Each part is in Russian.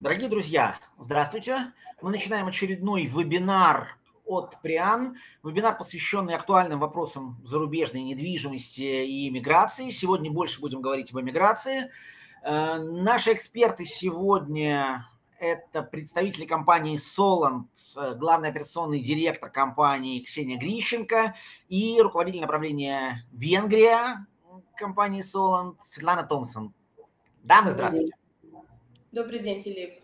Дорогие друзья, здравствуйте. Мы начинаем очередной вебинар от Приан. Вебинар, посвященный актуальным вопросам зарубежной недвижимости и миграции. Сегодня больше будем говорить об эмиграции. Э, наши эксперты сегодня это представители компании Solant, э, главный операционный директор компании Ксения Грищенко и руководитель направления Венгрия компании Solant Светлана Томпсон. Дамы, здравствуйте. Добрый день, Филипп.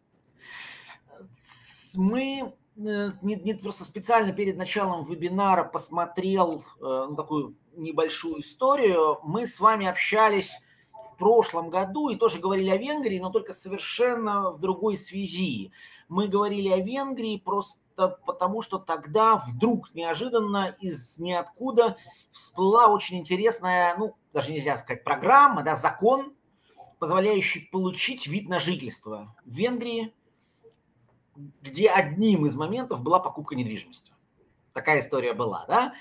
Мы э, не, не просто специально перед началом вебинара посмотрел э, ну, такую небольшую историю. Мы с вами общались в прошлом году и тоже говорили о Венгрии, но только совершенно в другой связи. Мы говорили о Венгрии просто потому, что тогда вдруг неожиданно из ниоткуда всплыла очень интересная, ну, даже нельзя сказать программа, да, закон, позволяющий получить вид на жительство в Венгрии, где одним из моментов была покупка недвижимости. Такая история была, да?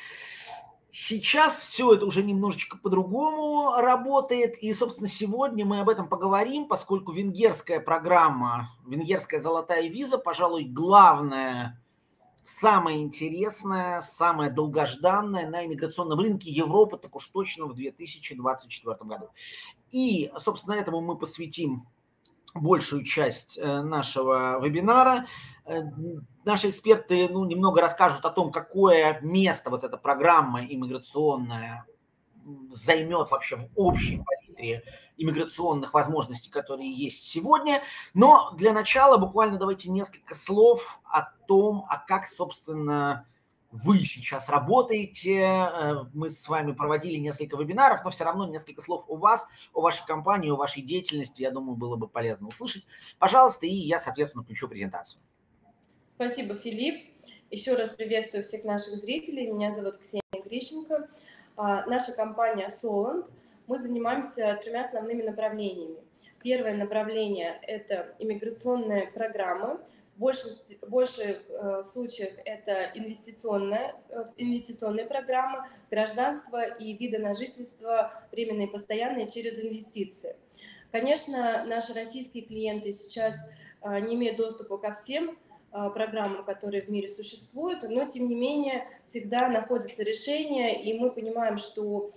Сейчас все это уже немножечко по-другому работает, и, собственно, сегодня мы об этом поговорим, поскольку венгерская программа, венгерская золотая виза, пожалуй, главная самое интересное, самое долгожданное на иммиграционном рынке Европы, так уж точно в 2024 году. И, собственно, этому мы посвятим большую часть э, нашего вебинара. Э, наши эксперты ну, немного расскажут о том, какое место вот эта программа иммиграционная займет вообще в общей палитре иммиграционных возможностей, которые есть сегодня. Но для начала буквально давайте несколько слов о том, а как, собственно, вы сейчас работаете. Э, мы с вами проводили несколько вебинаров, но все равно несколько слов у вас, о вашей компании, о вашей деятельности, я думаю, было бы полезно услышать. Пожалуйста, и я, соответственно, включу презентацию. Спасибо, Филипп. Еще раз приветствую всех наших зрителей. Меня зовут Ксения Грищенко. А, наша компания Solant. Мы занимаемся тремя основными направлениями. Первое направление – это иммиграционная программа. В больших, больших э, случаях это инвестиционная, э, инвестиционная программа, гражданство и виды на жительство временные и постоянные через инвестиции. Конечно, наши российские клиенты сейчас э, не имеют доступа ко всем программам, которые в мире существуют, но тем не менее всегда находится решение, и мы понимаем, что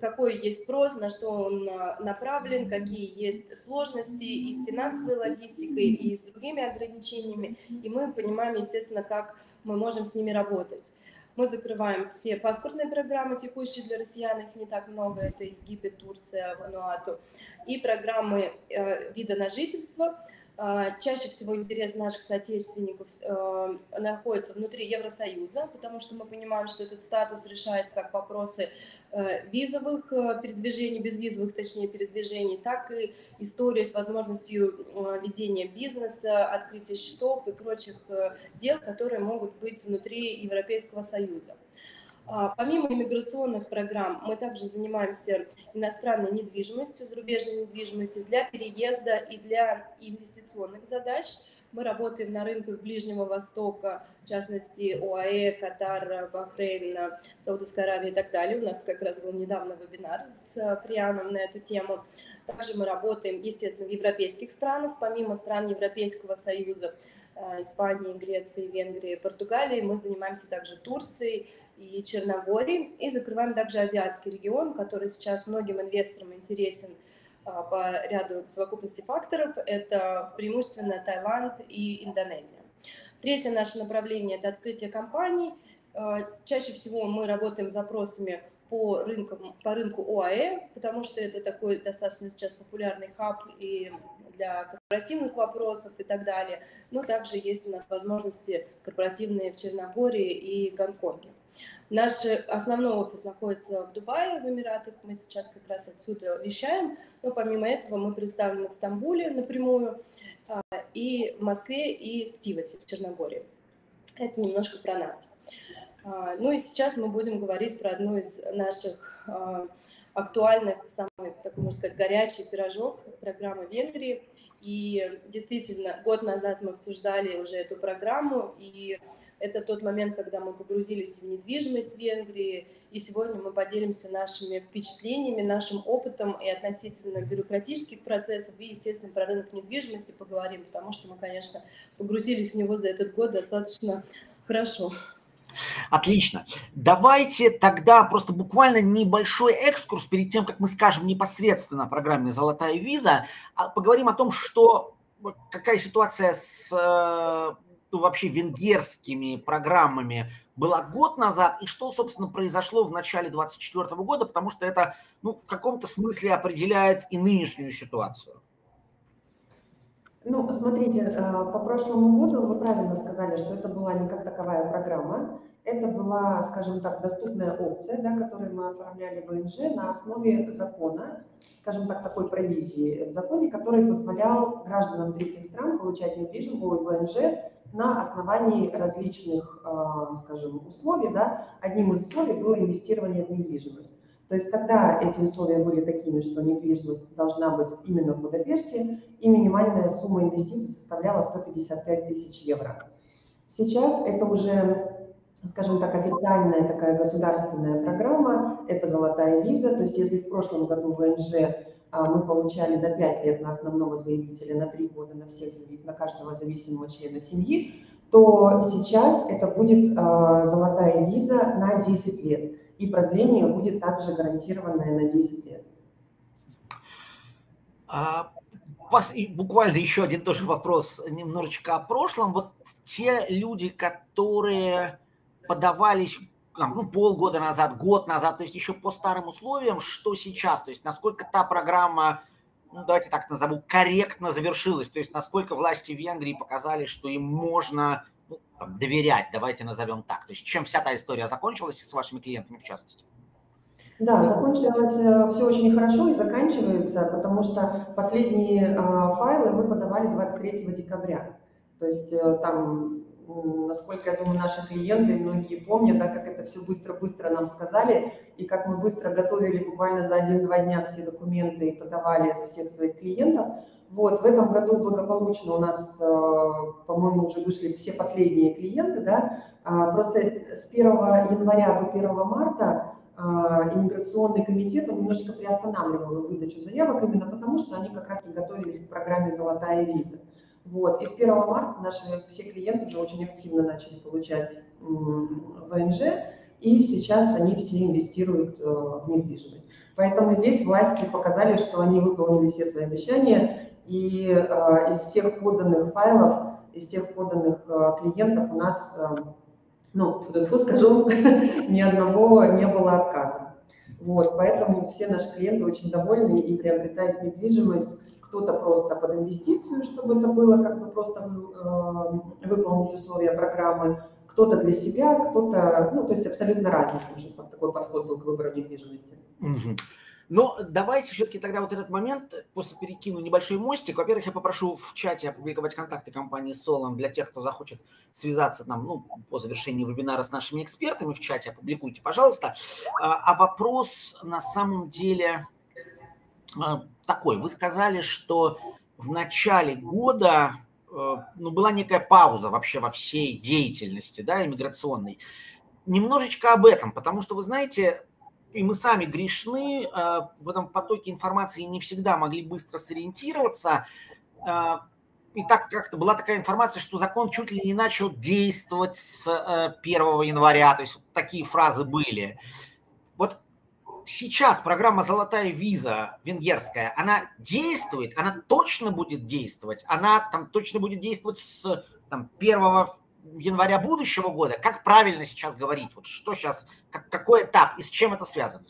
какой есть спрос, на что он а, направлен, какие есть сложности и с финансовой логистикой, и с другими ограничениями, и мы понимаем, естественно, как мы можем с ними работать. Мы закрываем все паспортные программы, текущие для россиян, их не так много, это Египет, Турция, Вануату, и программы э, вида на жительство – чаще всего интерес наших соотечественников э, находится внутри Евросоюза, потому что мы понимаем, что этот статус решает как вопросы э, визовых э, передвижений, безвизовых, точнее, передвижений, так и история с возможностью ведения бизнеса, открытия счетов и прочих дел, которые могут быть внутри Европейского Союза. А, помимо иммиграционных программ, мы также занимаемся иностранной недвижимостью, зарубежной недвижимостью для переезда и для инвестиционных задач. Мы работаем на рынках Ближнего Востока, в частности ОАЭ, Катар, Бахрейн, Саудовская Аравия и так далее. У нас как раз был недавно вебинар с Прианом на эту тему. Также мы работаем, естественно, в европейских странах, помимо стран Европейского Союза, э, Испании, Греции, Венгрии, Португалии. Мы занимаемся также Турцией, и Черногории. И закрываем также азиатский регион, который сейчас многим инвесторам интересен а, по ряду совокупности факторов. Это преимущественно Таиланд и Индонезия. Третье наше направление – это открытие компаний. А, чаще всего мы работаем с запросами по, рынкам, по рынку ОАЭ, потому что это такой достаточно сейчас популярный хаб и для корпоративных вопросов и так далее. Но также есть у нас возможности корпоративные в Черногории и Гонконге. Наш основной офис находится в Дубае, в Эмиратах. Мы сейчас как раз отсюда вещаем. Но помимо этого мы представлены в Стамбуле напрямую, а, и в Москве, и в Тивате, в Черногории. Это немножко про нас. А, ну и сейчас мы будем говорить про одну из наших а, актуальных, самый, так можно сказать, горячий пирожок программы Венгрии. И действительно, год назад мы обсуждали уже эту программу, и это тот момент, когда мы погрузились в недвижимость в Венгрии, и сегодня мы поделимся нашими впечатлениями, нашим опытом и относительно бюрократических процессов, и, естественно, про рынок недвижимости поговорим, потому что мы, конечно, погрузились в него за этот год достаточно хорошо. Отлично. Давайте тогда просто буквально небольшой экскурс перед тем, как мы скажем непосредственно о программе «Золотая виза», а поговорим о том, что какая ситуация с ну, вообще венгерскими программами была год назад и что, собственно, произошло в начале 2024 года, потому что это ну, в каком-то смысле определяет и нынешнюю ситуацию. Ну, смотрите, э, по прошлому году вы правильно сказали, что это была не как таковая программа, это была, скажем так, доступная опция, да, которую мы оформляли в ВНЖ на основе закона, скажем так, такой провизии в законе, который позволял гражданам третьих стран получать недвижимость ВНЖ на основании различных, э, скажем, условий. Да. Одним из условий было инвестирование в недвижимость. То есть тогда эти условия были такими, что недвижимость должна быть именно в Будапеште, и минимальная сумма инвестиций составляла 155 тысяч евро. Сейчас это уже, скажем так, официальная такая государственная программа, это золотая виза, то есть если в прошлом году ВНЖ а, мы получали на 5 лет на основного заявителя, на 3 года на всех, на каждого зависимого члена семьи, то сейчас это будет а, золотая виза на 10 лет и продление будет также гарантированное на 10 лет. А, вас, буквально еще один тоже вопрос немножечко о прошлом. Вот те люди, которые подавались там, ну, полгода назад, год назад, то есть еще по старым условиям, что сейчас, то есть насколько та программа, ну, давайте так назову, корректно завершилась, то есть насколько власти Венгрии показали, что им можно ну, там, доверять, давайте назовем так. То есть чем вся та история закончилась с вашими клиентами в частности? Да, закончилось э, все очень хорошо и заканчивается, потому что последние а, файлы мы подавали 23 декабря. То есть э, там, насколько я думаю, наши клиенты, многие помнят, да, как это все быстро-быстро нам сказали, и как мы быстро готовили буквально за один-два дня все документы и подавали всех своих клиентов. Вот, в этом году благополучно у нас, э, по-моему, уже вышли все последние клиенты, да, а, просто с 1 января до 1 марта а, иммиграционный комитет он приостанавливал выдачу заявок именно потому, что они как раз готовились к программе «Золотая виза». Вот. И с 1 марта наши все клиенты уже очень активно начали получать ВНЖ, и сейчас они все инвестируют э, в недвижимость. Поэтому здесь власти показали, что они выполнили все свои обещания, и э, из всех поданных файлов, из всех поданных э, клиентов у нас, э, ну, фу скажу, ни одного не было отказа. Вот, поэтому все наши клиенты очень довольны и приобретают недвижимость. Кто-то просто под инвестицию, чтобы это было как бы просто э, выполнить условия программы, кто-то для себя, кто-то, ну, то есть абсолютно разный уже такой подход был к выбору недвижимости. Угу. Но давайте все-таки тогда вот этот момент, после перекину небольшой мостик. Во-первых, я попрошу в чате опубликовать контакты компании Solon для тех, кто захочет связаться нам, ну, по завершении вебинара с нашими экспертами в чате, опубликуйте, пожалуйста. А, а вопрос на самом деле а, такой. Вы сказали, что в начале года э, ну, была некая пауза вообще во всей деятельности да, иммиграционной. Немножечко об этом, потому что, вы знаете, и мы сами грешны, а, в этом потоке информации не всегда могли быстро сориентироваться. А, и так как-то была такая информация, что закон чуть ли не начал действовать с 1 э, января, то есть такие фразы были. Вот сейчас программа «Золотая виза» венгерская, она действует, она точно будет действовать, она там точно будет действовать с там, 1 января будущего года, как правильно сейчас говорить? Вот что сейчас, как, какой этап и с чем это связано?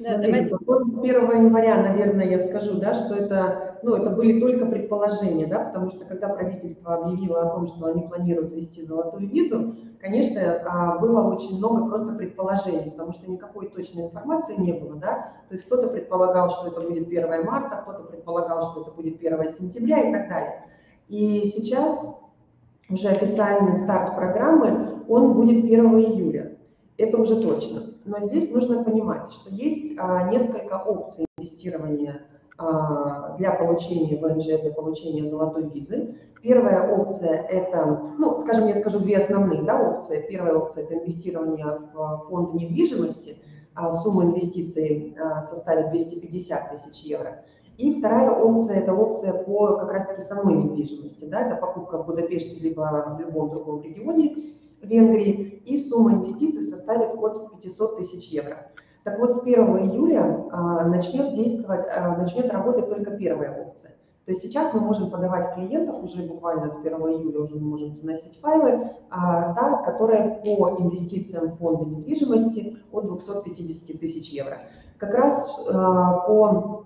Да, Смотрите, давайте. 1 января, наверное, я скажу, да, что это, ну, это были только предположения, да, потому что когда правительство объявило о том, что они планируют ввести золотую визу, конечно, а, было очень много просто предположений, потому что никакой точной информации не было, да, то есть кто-то предполагал, что это будет 1 марта, кто-то предполагал, что это будет 1 сентября и так далее. И сейчас уже официальный старт программы, он будет 1 июля. Это уже точно. Но здесь нужно понимать, что есть а, несколько опций инвестирования а, для получения ВНЖ, для получения золотой визы. Первая опция – это, ну, скажем, я скажу две основные да, опции. Первая опция – это инвестирование в фонд недвижимости. А сумма инвестиций составит 250 тысяч евро. И вторая опция – это опция по как раз-таки самой недвижимости. Да, это покупка в Будапеште либо в любом другом регионе Венгрии. И сумма инвестиций составит от 500 тысяч евро. Так вот, с 1 июля а, начнет действовать, а, начнет работать только первая опция. То есть сейчас мы можем подавать клиентов, уже буквально с 1 июля уже мы можем заносить файлы, а, та, которая по инвестициям фонда недвижимости от 250 тысяч евро. Как раз а, по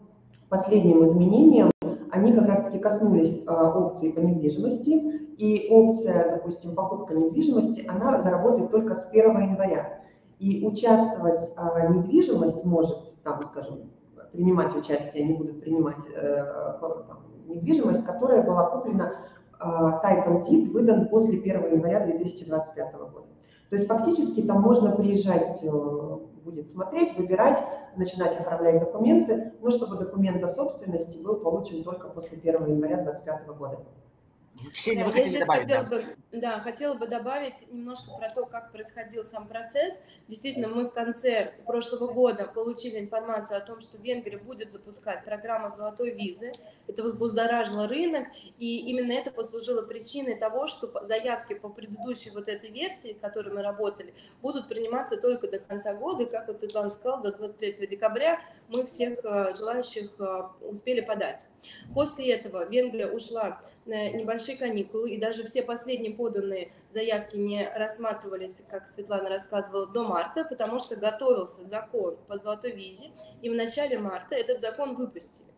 последним изменениям они как раз-таки коснулись а, опции по недвижимости, и опция, допустим, покупка недвижимости, она заработает только с 1 января. И участвовать а, недвижимость может, там, скажем, принимать участие, они будут принимать э, там, недвижимость, которая была куплена, э, title deed выдан после 1 января 2025 года. То есть фактически там можно приезжать, э, будет смотреть, выбирать, начинать оформлять документы, но чтобы документ о собственности был получен только после 1 января 2025 года. Ксения, вы хотели добавить? Хотела да? Бы, да, хотела бы добавить немножко про то, как происходил сам процесс. Действительно, мы в конце прошлого года получили информацию о том, что Венгрия будет запускать программу золотой визы. Это взбудоражило рынок, и именно это послужило причиной того, что заявки по предыдущей вот этой версии, в которой мы работали, будут приниматься только до конца года. И, как вот Светлана сказала, до 23 декабря мы всех э, желающих э, успели подать. После этого Венгрия ушла небольшие каникулы, и даже все последние поданные заявки не рассматривались, как Светлана рассказывала, до марта, потому что готовился закон по золотой визе, и в начале марта этот закон выпустили.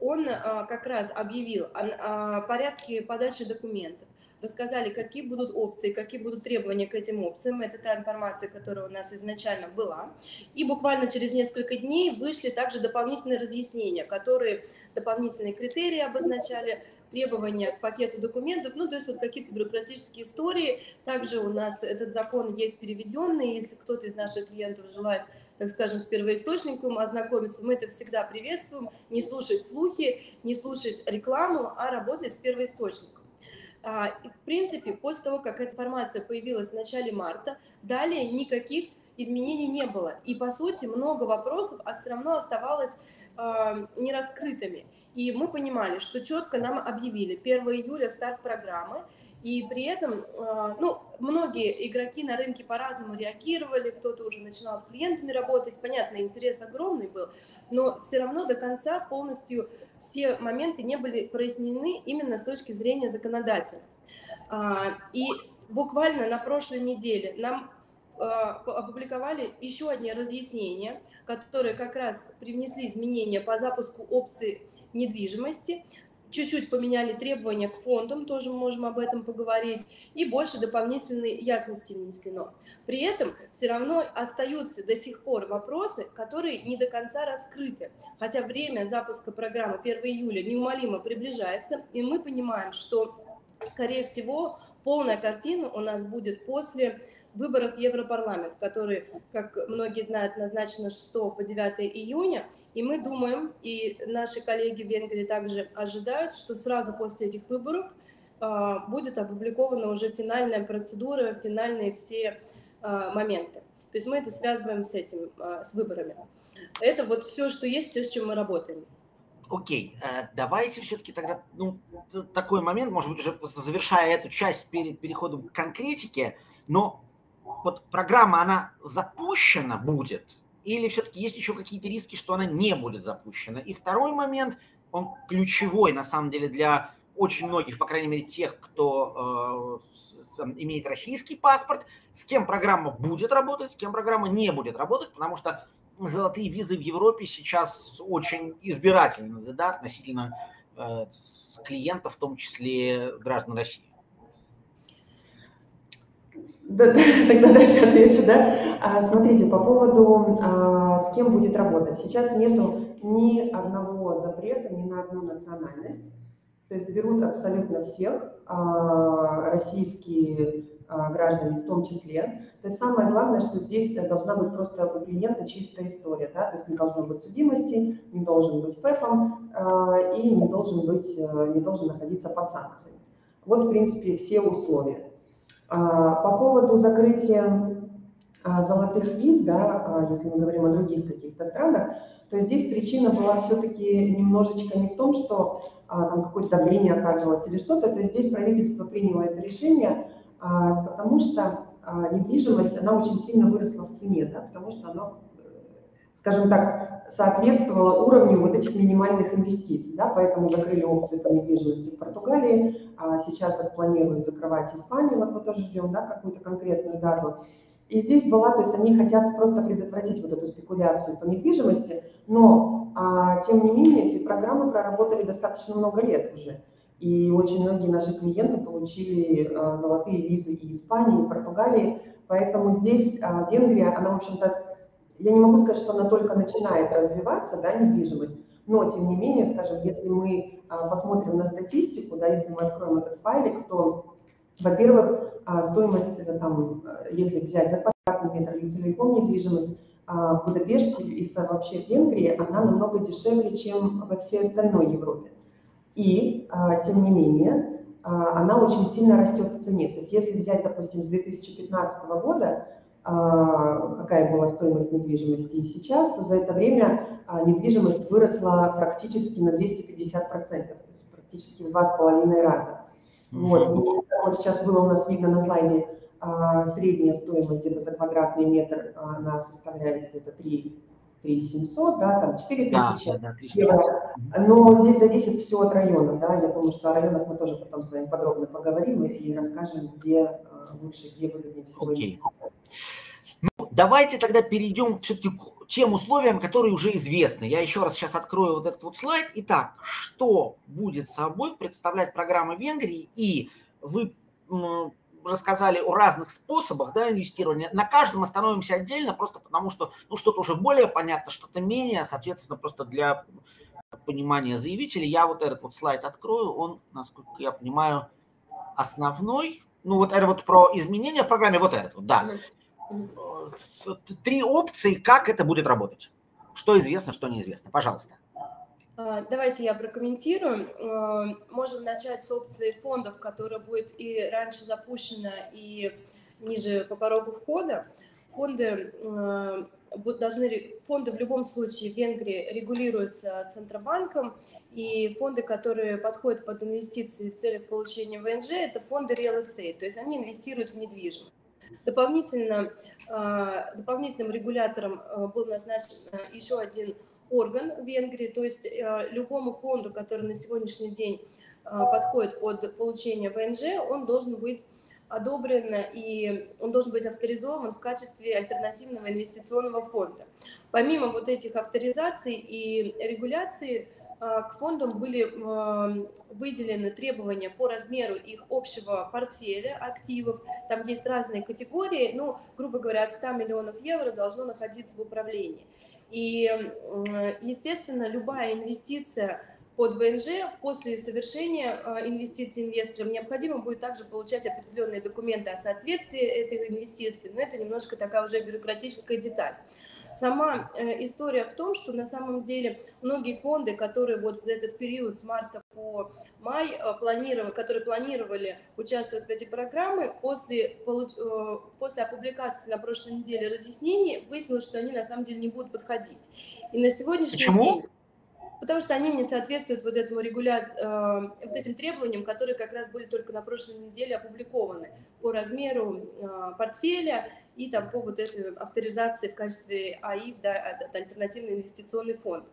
Он э, как раз объявил о порядке подачи документов, рассказали, какие будут опции, какие будут требования к этим опциям. Это та информация, которая у нас изначально была. И буквально через несколько дней вышли также дополнительные разъяснения, которые дополнительные критерии обозначали, требования к пакету документов, ну, то есть вот какие-то бюрократические истории. Также у нас этот закон есть переведенный, если кто-то из наших клиентов желает так скажем, с первоисточником ознакомиться, мы это всегда приветствуем, не слушать слухи, не слушать рекламу, а работать с первоисточником. А, и, в принципе, после того, как эта информация появилась в начале марта, далее никаких изменений не было. И, по сути, много вопросов а все равно оставалось э, нераскрытыми. И мы понимали, что четко нам объявили 1 июля старт программы, и при этом, э, ну, многие игроки на рынке по-разному реагировали, кто-то уже начинал с клиентами работать, понятно, интерес огромный был, но все равно до конца полностью все моменты не были прояснены именно с точки зрения законодателя. А, и буквально на прошлой неделе нам а, опубликовали еще одни разъяснения, которые как раз привнесли изменения по запуску опций недвижимости, чуть-чуть поменяли требования к фондам, тоже можем об этом поговорить, и больше дополнительной ясности внесено. При этом все равно остаются до сих пор вопросы, которые не до конца раскрыты, хотя время запуска программы 1 июля неумолимо приближается, и мы понимаем, что, скорее всего, полная картина у нас будет после выборов в Европарламент, которые, как многие знают, назначены 6 по 9 июня. И мы думаем, и наши коллеги в Венгрии также ожидают, что сразу после этих выборов а, будет опубликована уже финальная процедура, финальные все а, моменты. То есть мы это связываем с этим, а, с выборами. Это вот все, что есть, все, с чем мы работаем. Окей, э, давайте все-таки тогда, ну, такой момент, может быть, уже завершая эту часть перед переходом к конкретике, но вот программа, она запущена будет, или все-таки есть еще какие-то риски, что она не будет запущена? И второй момент, он ключевой на самом деле для очень многих, по крайней мере, тех, кто э, имеет российский паспорт, с кем программа будет работать, с кем программа не будет работать, потому что золотые визы в Европе сейчас очень избирательны да, относительно э, клиентов, в том числе граждан России. Да, да, тогда дальше отвечу, да. А, смотрите, по поводу, а, с кем будет работать. Сейчас нету ни одного запрета ни на одну национальность. То есть берут абсолютно всех, а, российские а, граждане в том числе. То есть самое главное, что здесь должна быть просто у клиента чистая история, да, то есть не должно быть судимости, не должен быть ПЭПом э, и не должен, быть, э, не должен находиться под санкциями. Вот, в принципе, все условия. А, по поводу закрытия а, золотых виз, да, а, если мы говорим о других каких-то странах, то здесь причина была все-таки немножечко не в том, что там какое-то давление оказывалось или что-то, то здесь правительство приняло это решение, потому что недвижимость, она очень сильно выросла в цене, да, потому что она, скажем так, соответствовала уровню вот этих минимальных инвестиций, да, поэтому закрыли опции по недвижимости в Португалии, а сейчас их планируют закрывать Испанию, вот мы тоже ждем, да, какую-то конкретную дату. И здесь была, то есть они хотят просто предотвратить вот эту спекуляцию по недвижимости, но а, тем не менее эти программы проработали достаточно много лет уже. И очень многие наши клиенты получили э, золотые визы и Испании, и Португалии. Поэтому здесь э, Венгрия, она, в общем-то, я не могу сказать, что она только начинает развиваться, да, недвижимость, но, тем не менее, скажем, если мы э, посмотрим на статистику, да, если мы откроем этот файлик, то, во-первых, стоимость, это там, если взять за квадратный метр или целиком недвижимость, в Будапеште и вообще в Венгрии, она намного дешевле, чем во всей остальной Европе. И, а, тем не менее, а, она очень сильно растет в цене. То есть если взять, допустим, с 2015 года, а, какая была стоимость недвижимости и сейчас, то за это время недвижимость выросла практически на 250%, то есть практически в два с половиной раза. Вот. вот сейчас было у нас видно на слайде, средняя стоимость где-то за квадратный метр, она составляет где-то 3 3700, да, там 4000 да, да, евро. Но здесь зависит все от района, да, я думаю, что о районах мы тоже потом с вами подробно поговорим и расскажем, где лучше, где выгоднее всего. Окей. Ну, давайте тогда перейдем все-таки к тем условиям, которые уже известны. Я еще раз сейчас открою вот этот вот слайд. Итак, что будет собой представлять программа Венгрии? И вы рассказали о разных способах да, инвестирования. На каждом остановимся отдельно, просто потому что ну, что-то уже более понятно, что-то менее, соответственно, просто для понимания заявителей. Я вот этот вот слайд открою, он, насколько я понимаю, основной. Ну, вот это вот про изменения в программе, вот этот вот, да. Три опции, как это будет работать. Что известно, что неизвестно. Пожалуйста. А, давайте я прокомментирую. А, можем начать с опции фондов, которая будет и раньше запущена, и ниже по порогу входа. Фонды а, должны, фонды в любом случае в Венгрии регулируются Центробанком, и фонды, которые подходят под инвестиции с целью получения ВНЖ, это фонды real estate, то есть они инвестируют в недвижимость. Дополнительно, дополнительным регулятором был назначен еще один орган в Венгрии, то есть любому фонду, который на сегодняшний день подходит под получение ВНЖ, он должен быть одобрен и он должен быть авторизован в качестве альтернативного инвестиционного фонда. Помимо вот этих авторизаций и регуляций, к фондам были выделены требования по размеру их общего портфеля активов. Там есть разные категории, ну, грубо говоря, от 100 миллионов евро должно находиться в управлении. И, естественно, любая инвестиция под ВНЖ после совершения а, инвестиций инвесторам необходимо будет также получать определенные документы о соответствии этой инвестиции, но это немножко такая уже бюрократическая деталь. Сама э, история в том, что на самом деле многие фонды, которые вот за этот период с марта по май э, планировали, которые планировали участвовать в эти программы, после, э, после опубликации на прошлой неделе разъяснений выяснилось, что они на самом деле не будут подходить. И на сегодняшний Почему? день потому что они не соответствуют вот этому регуля... э, вот этим требованиям, которые как раз были только на прошлой неделе опубликованы по размеру э, портфеля и там по вот этой авторизации в качестве АИФ, да, это альтернативный инвестиционный фонд.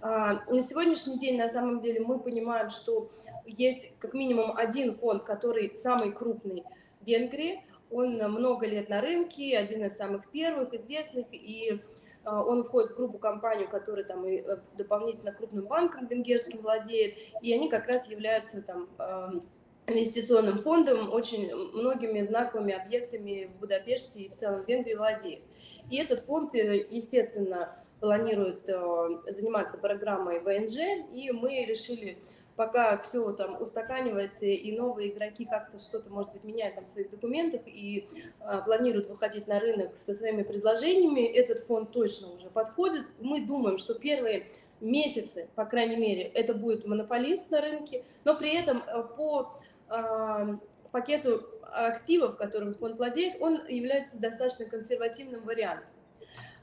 А, на сегодняшний день, на самом деле, мы понимаем, что есть как минимум один фонд, который самый крупный в Венгрии, он много лет на рынке, один из самых первых, известных, и он входит в группу компанию, которая там и э, дополнительно крупным банком венгерским владеет, и они как раз являются там инвестиционным фондом, очень многими знаковыми объектами в Будапеште и в целом в Венгрии владеет. И этот фонд, э, естественно, планирует э, заниматься программой ВНЖ, и мы решили пока все там устаканивается, и новые игроки как-то что-то, может быть, меняют там в своих документах и а, планируют выходить на рынок со своими предложениями, этот фонд точно уже подходит. Мы думаем, что первые месяцы, по крайней мере, это будет монополист на рынке, но при этом э, по э, пакету активов, которым фонд владеет, он является достаточно консервативным вариантом.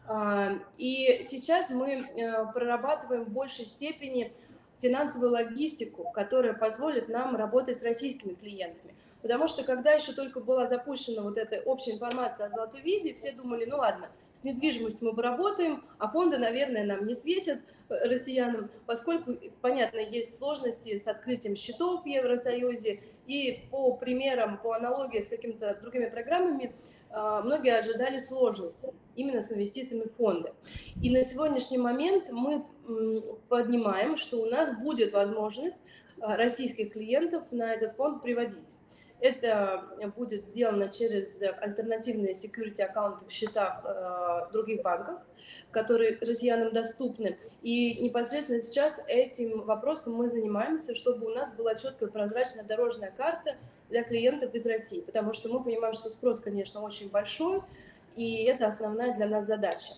Э, и сейчас мы э, прорабатываем в большей степени финансовую логистику, которая позволит нам работать с российскими клиентами. Потому что когда еще только была запущена вот эта общая информация о золотой визе, все думали, ну ладно, с недвижимостью мы поработаем, а фонды, наверное, нам не светят, россиянам, поскольку, понятно, есть сложности с открытием счетов в Евросоюзе, и по примерам, по аналогии с какими-то другими программами, а, многие ожидали сложности именно с инвестициями в фонды. И на сегодняшний момент мы поднимаем, что у нас будет возможность а, российских клиентов на этот фонд приводить. Это будет сделано через альтернативные security аккаунты в счетах э, других банков, которые россиянам доступны. И непосредственно сейчас этим вопросом мы занимаемся, чтобы у нас была четкая прозрачная дорожная карта для клиентов из России, потому что мы понимаем, что спрос, конечно, очень большой, и это основная для нас задача.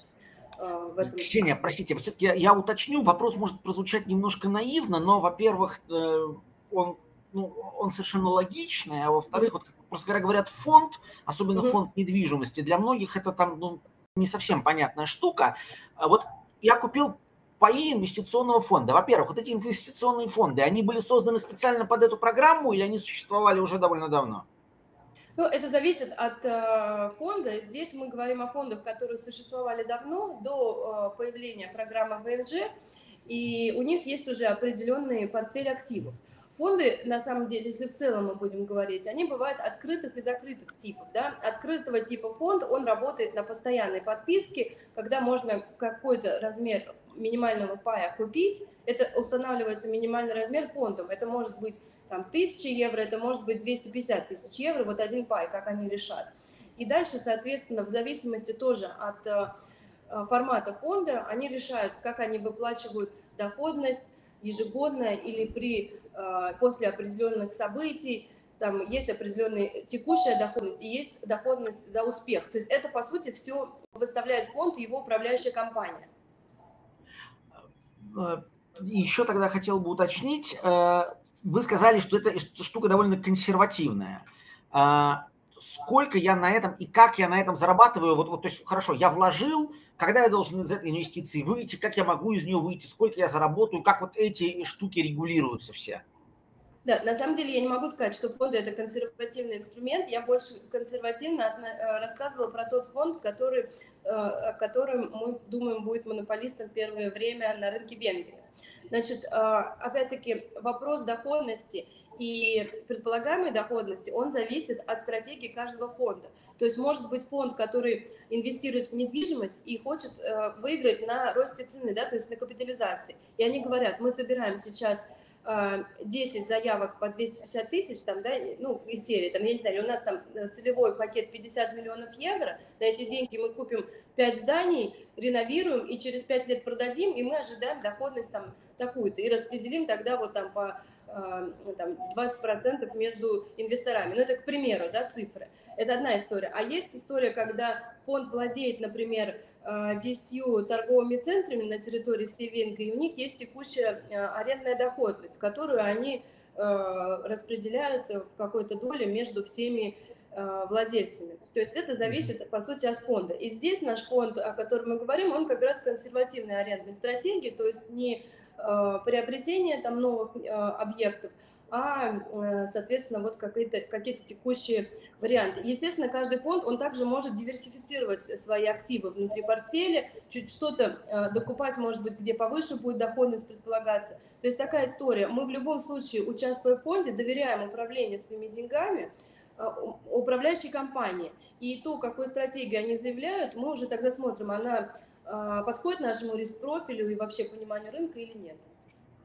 Э, в этом. Ксения, простите, все-таки я, уточню, вопрос может прозвучать немножко наивно, но, во-первых, э, он ну, он совершенно логичный, а во-вторых, вот, просто когда говорят фонд, особенно mm-hmm. фонд недвижимости, для многих это там ну, не совсем понятная штука. А вот я купил паи инвестиционного фонда. Во-первых, вот эти инвестиционные фонды, они были созданы специально под эту программу или они существовали уже довольно давно? Ну, это зависит от э, фонда. Здесь мы говорим о фондах, которые существовали давно, до э, появления программы ВНЖ, и у них есть уже определенный портфель активов. Фонды, на самом деле, если в целом мы будем говорить, они бывают открытых и закрытых типов. Да? Открытого типа фонд, он работает на постоянной подписке, когда можно какой-то размер минимального пая купить, это устанавливается минимальный размер фондом. Это может быть там 1000 евро, это может быть 250 тысяч евро, вот один пай, как они решат. И дальше, соответственно, в зависимости тоже от э, формата фонда, они решают, как они выплачивают доходность ежегодно или при а, после определенных событий, там есть определенная текущая доходность и есть доходность за успех. То есть это, по сути, все выставляет фонд и его управляющая компания. А, еще тогда хотел бы уточнить, вы сказали, что эта штука довольно консервативная. Сколько я на этом и как я на этом зарабатываю? Вот, вот то есть, хорошо, я вложил, когда я должен из этой инвестиции выйти, как я могу из нее выйти, сколько я заработаю, как вот эти штуки регулируются все? Да, на самом деле я не могу сказать, что фонды это консервативный инструмент. Я больше консервативно э, рассказывала про тот фонд, который, э, которым мы думаем будет монополистом первое время на рынке Венгрии. Значит, э, опять-таки вопрос доходности и предполагаемой доходности, он зависит от стратегии каждого фонда. То есть может быть фонд, который инвестирует в недвижимость и хочет выиграть на росте цены, да, то есть на капитализации. И они говорят, мы собираем сейчас 10 заявок по 250 тысяч, там, да, ну, из серии, там, я не знаю, у нас там э, целевой пакет 50 миллионов евро, на эти деньги мы купим 5 зданий, реновируем и через 5 лет продадим, и мы ожидаем доходность там такую-то, и распределим тогда вот там по ну, там, 20% между инвесторами. Ну, это, к примеру, да, цифры. Это одна история. А есть история, когда фонд владеет, например, 10 э, торговыми центрами на территории всей Венгрии, у них есть текущая э, арендная доходность, которую они э, распределяют в какой-то доле между всеми владельцами. То есть это зависит, по сути, от фонда. И здесь наш фонд, о котором мы говорим, он как раз консервативной арендной стратегии, то есть не приобретение там новых объектов, а, э, соответственно, вот какие-то какие текущие варианты. Естественно, каждый фонд, он также может диверсифицировать свои активы внутри портфеля, чуть что-то э, докупать, может быть, где повыше будет доходность предполагаться. То есть такая история. Мы в любом случае, участвуя в фонде, доверяем управлению своими деньгами, э, управляющей компании. И то, какую стратегию они заявляют, мы уже тогда смотрим, она подходит нашему риск-профилю и вообще пониманию рынка или нет.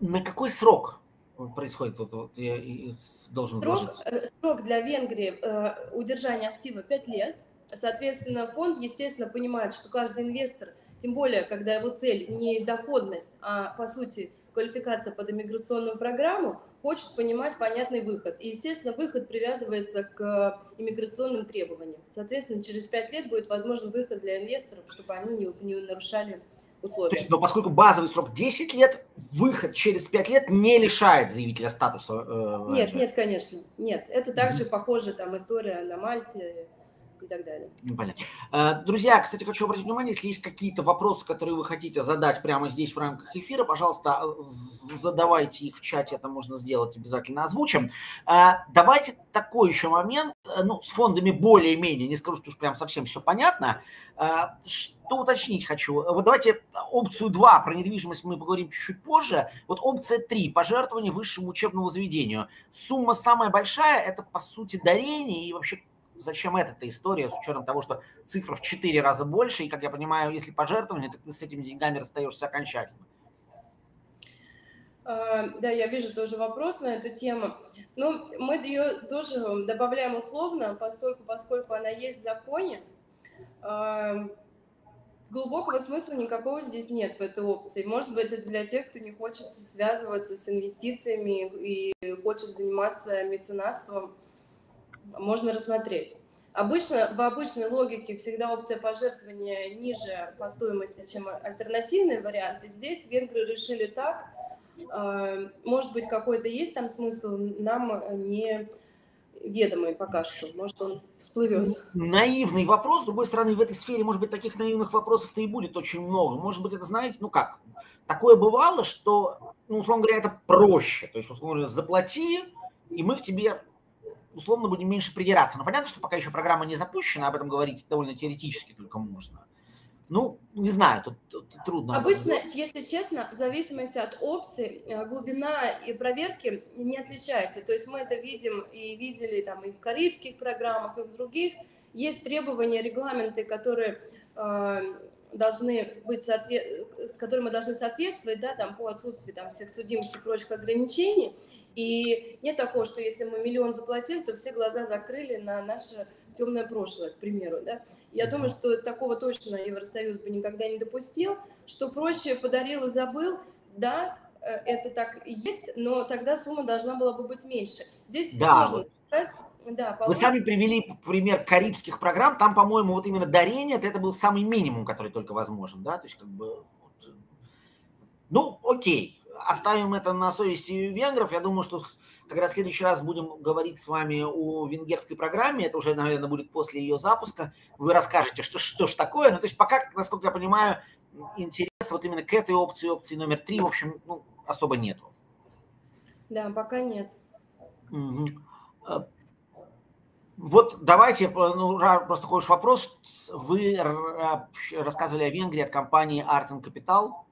На какой срок происходит? Вот, вот я должен срок, вложиться. Э, срок для Венгрии э, удержания актива 5 лет. Соответственно, фонд, естественно, понимает, что каждый инвестор, тем более, когда его цель не доходность, а, по сути, квалификация под иммиграционную программу, хочет понимать понятный выход. И, естественно, выход привязывается к иммиграционным требованиям. Соответственно, через 5 лет будет возможен выход для инвесторов, чтобы они не, не нарушали условия. То есть, но поскольку базовый срок 10 лет, выход через 5 лет не лишает заявителя статуса? Э, нет, нет, конечно, нет. Это также mm-hmm. похожая там история на Мальте, и так далее. Ну, понятно. Э, друзья, кстати, хочу обратить внимание, если есть какие-то вопросы, которые вы хотите задать прямо здесь в рамках эфира, пожалуйста, задавайте их в чате, это можно сделать, обязательно озвучим. Э, давайте такой еще момент, э, ну, с фондами более-менее, не скажу, что уж прям совсем все понятно, что уточнить хочу. Вот давайте опцию 2 про недвижимость мы поговорим чуть-чуть позже. Вот опция 3 пожертвование высшему учебному заведению. Сумма самая большая, это по сути дарение и вообще зачем эта история, с учетом того, что цифра в 4 раза больше, и, как я понимаю, если пожертвование, то ты с этими деньгами расстаешься окончательно. А, да, я вижу тоже вопрос на эту тему. Ну, мы ее тоже добавляем условно, поскольку, поскольку она есть в законе. А, глубокого смысла никакого здесь нет в этой опции. Может быть, это для тех, кто не хочет связываться с инвестициями и хочет заниматься меценатством можно рассмотреть. Обычно, в обычной логике всегда опция пожертвования ниже по стоимости, чем альтернативные варианты. Здесь венгры решили так. А, может быть, какой-то есть там смысл, нам не ведомый пока что. Может, он всплывет. Наивный вопрос. С другой стороны, в этой сфере, может быть, таких наивных вопросов-то и будет очень много. Может быть, это, знаете, ну как, такое бывало, что, ну, условно говоря, это проще. То есть, условно говоря, заплати, и мы к тебе условно будем меньше придираться. Но понятно, что пока еще программа не запущена, об этом говорить довольно теоретически только можно. Ну, не знаю, тут, тут трудно. Обычно, если честно, в зависимости от опций, э, глубина и проверки не отличается. То есть мы это видим и видели там и в карибских программах, и в других. Есть требования, регламенты, которые э, должны быть которым мы должны соответствовать, да, там по отсутствию там всех судимости и прочих ограничений. И нет такого, что если мы миллион заплатили, то все глаза закрыли на наше темное прошлое, к примеру. Да? Я думаю, что такого точно Евросоюз бы никогда не допустил, что проще подарил и забыл, да, э, это так и есть, но тогда сумма должна была бы быть меньше. Здесь да, сложно сказать. Да, Вы сами привели пример карибских программ, там, по-моему, вот именно дарение, это был самый минимум, который только возможен, да, то есть как бы, ну, окей, оставим это на совести венгров. Я думаю, что когда в следующий раз будем говорить с вами о венгерской программе, это уже, наверное, будет после ее запуска, вы расскажете, что, что ж такое. Ну, то есть пока, насколько я понимаю, интерес вот именно к этой опции, опции номер три, в общем, ну, особо нету. Да, пока нет. Угу. Вот давайте, ну, просто такой уж вопрос. Вы рассказывали о Венгрии от компании Art Capital.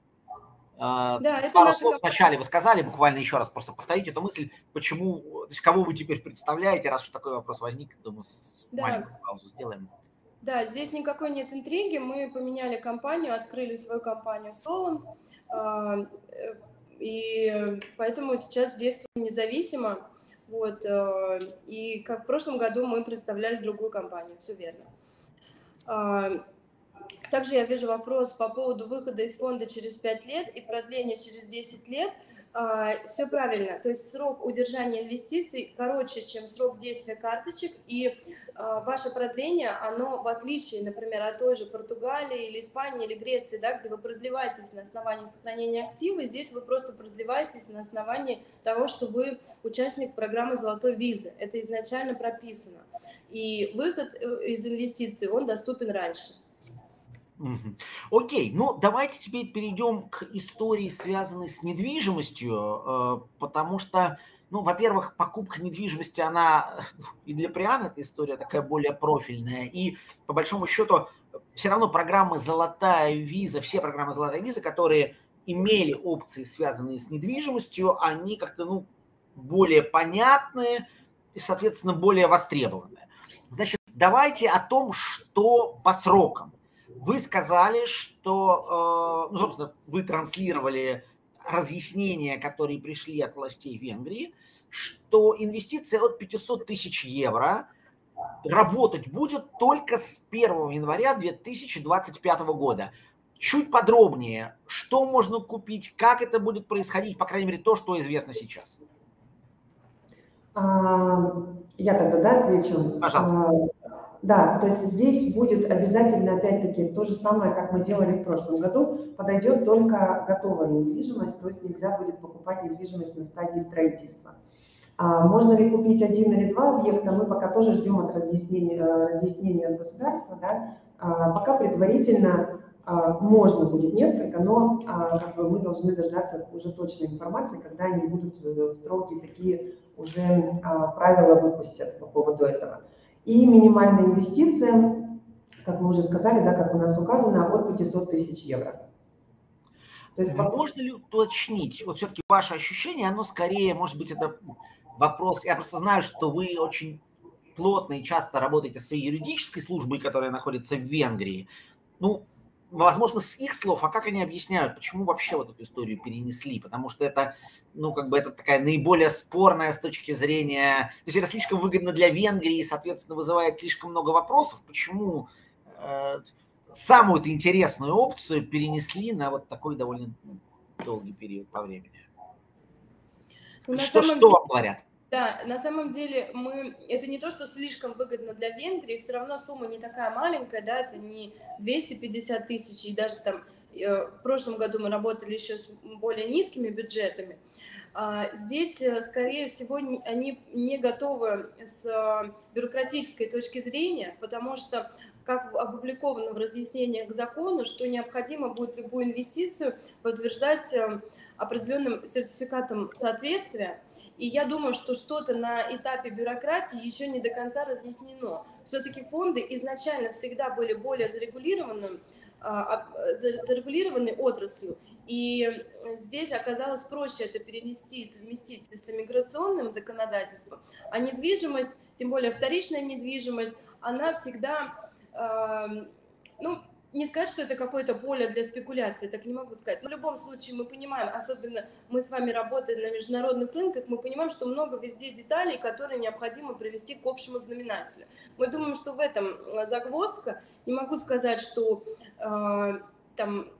А, да, это Пару слов вначале вы сказали, буквально еще раз просто повторите эту мысль, почему, то есть кого вы теперь представляете, раз уж такой вопрос возник, думаю, да. маленькую паузу сделаем. Да, здесь никакой нет интриги, мы поменяли компанию, открыли свою компанию Solent, а, и поэтому сейчас действуем независимо, вот, а, и как в прошлом году мы представляли другую компанию, все верно. Также я вижу вопрос по поводу выхода из фонда через 5 лет и продления через 10 лет. А, Все правильно, то есть срок удержания инвестиций короче, чем срок действия карточек, и а, ваше продление, оно в отличие, например, от той же Португалии или Испании или Греции, да, где вы продлеваетесь на основании сохранения актива, здесь вы просто продлеваетесь на основании того, что вы участник программы «Золотой визы». Это изначально прописано. И выход э, из инвестиций, он доступен раньше. Окей, ну давайте теперь перейдем к истории, связанной с недвижимостью, э, потому что, ну, во-первых, покупка недвижимости, она и для Приан эта история такая более профильная, и по большому счету все равно программы «Золотая виза», все программы «Золотая виза», которые имели опции, связанные с недвижимостью, они как-то, ну, более понятные и, соответственно, более востребованные. Значит, давайте о том, что по срокам. Вы сказали, что, э, ну, собственно, вы транслировали разъяснения, которые пришли от властей Венгрии, что инвестиция от 500 тысяч евро работать будет только с 1 января 2025 года. чуть подробнее, что можно купить, как это будет происходить, по крайней мере, то, что известно сейчас. А, я тогда да, отвечу. Пожалуйста. Да, то есть здесь будет обязательно, опять-таки, то же самое, как мы делали в прошлом году, подойдет только готовая недвижимость, то есть нельзя будет покупать недвижимость на стадии строительства. А можно ли купить один или два объекта, мы пока тоже ждем от разъяснения, разъяснения от государства, да, а, пока предварительно а, можно будет несколько, но а, как бы мы должны дождаться уже точной информации, когда они будут э, строгие такие уже а, правила выпустят по поводу этого. И минимальная инвестиция, как мы уже сказали, да, как у нас указано, от 500 тысяч евро. То есть, Можно ли уточнить, вот все-таки ваше ощущение, оно скорее, может быть, это вопрос, я просто знаю, что вы очень плотно и часто работаете с юридической службой, которая находится в Венгрии. Ну, возможно, с их слов, а как они объясняют, почему вообще вот эту историю перенесли? Потому что это ну, как бы это такая наиболее спорная с точки зрения... То есть это слишком выгодно для Венгрии, соответственно, вызывает слишком много вопросов. Почему э, самую-то интересную опцию перенесли на вот такой довольно долгий период по времени? Ну, что, что деле... говорят? Да, на самом деле мы, это не то, что слишком выгодно для Венгрии, все равно сумма не такая маленькая, да, это не 250 тысяч, и даже там э, в прошлом году мы работали еще с более низкими бюджетами. А, здесь, э, скорее всего, они не готовы с э, бюрократической точки зрения, потому что как опубликовано в разъяснениях к закону, что необходимо будет любую инвестицию подтверждать определенным сертификатом соответствия, и я думаю, что что-то на этапе бюрократии еще не до конца разъяснено. Все-таки фонды изначально всегда были более зарегулированным, а, зарегулированы отраслью, и здесь оказалось проще это перенести и совместить с иммиграционным законодательством, а недвижимость, тем более вторичная недвижимость, она всегда, ну, не сказать, что это какое-то поле для спекуляции, так не могу сказать. Но в любом случае мы понимаем, особенно мы с вами работаем на международных рынках, мы понимаем, что много везде деталей, которые необходимо привести к общему знаменателю. Мы думаем, что в этом э, загвоздка. Не могу сказать, что э, там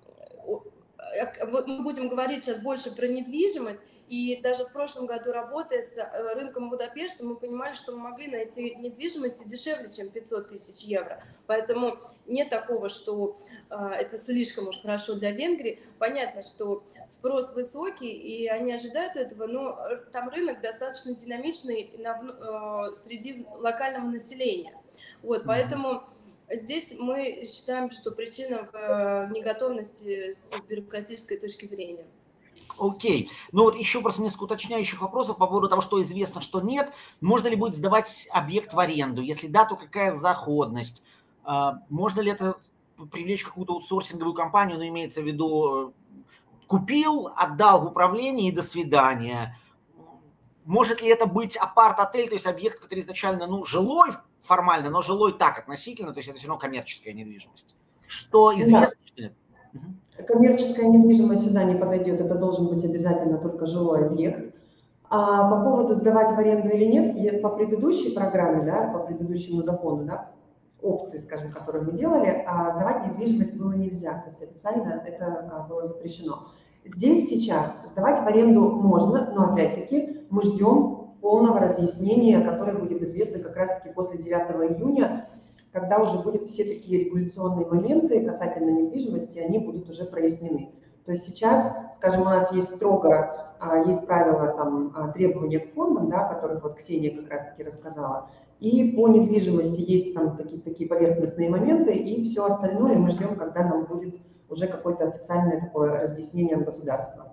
э, вот мы будем говорить сейчас больше про недвижимость, и даже в прошлом году, работая с э, рынком Будапешта, мы понимали, что мы могли найти недвижимости дешевле, чем 500 тысяч евро. Поэтому нет такого, что э, это слишком уж хорошо для Венгрии. Понятно, что спрос высокий, и они ожидают этого, но э, там рынок достаточно динамичный на, среди локального населения. Вот, поэтому здесь мы считаем, что причина в неготовности с бюрократической точки зрения. Окей. Ну вот еще просто несколько уточняющих вопросов по поводу того, что известно, что нет. Можно ли будет сдавать объект в аренду? Если да, то какая заходность? А, можно ли это привлечь какую-то аутсорсинговую компанию, но ну, имеется в виду купил, отдал в управление и до свидания. Может ли это быть апарт-отель, то есть объект, который изначально, ну, жилой формально, но жилой так относительно, то есть это все равно коммерческая недвижимость. Что известно, да. что нет? Коммерческая недвижимость сюда не подойдет, это должен быть обязательно только жилой объект. А по поводу сдавать в аренду или нет, по предыдущей программе, да, по предыдущему закону, да, опции, скажем, которые мы делали, а сдавать недвижимость было нельзя, то есть официально это а, было запрещено. Здесь сейчас сдавать в аренду можно, но опять-таки мы ждем полного разъяснения, которое будет известно как раз-таки после 9 июня, когда уже будут все такие регуляционные моменты касательно недвижимости, они будут уже прояснены. То есть сейчас, скажем, у нас есть строго, а, есть правила, там, а, требования к фондам, да, о которых вот Ксения как раз-таки рассказала, и по недвижимости есть там такие, такие поверхностные моменты, и все остальное мы ждем, когда нам будет уже какое-то официальное такое разъяснение от государства.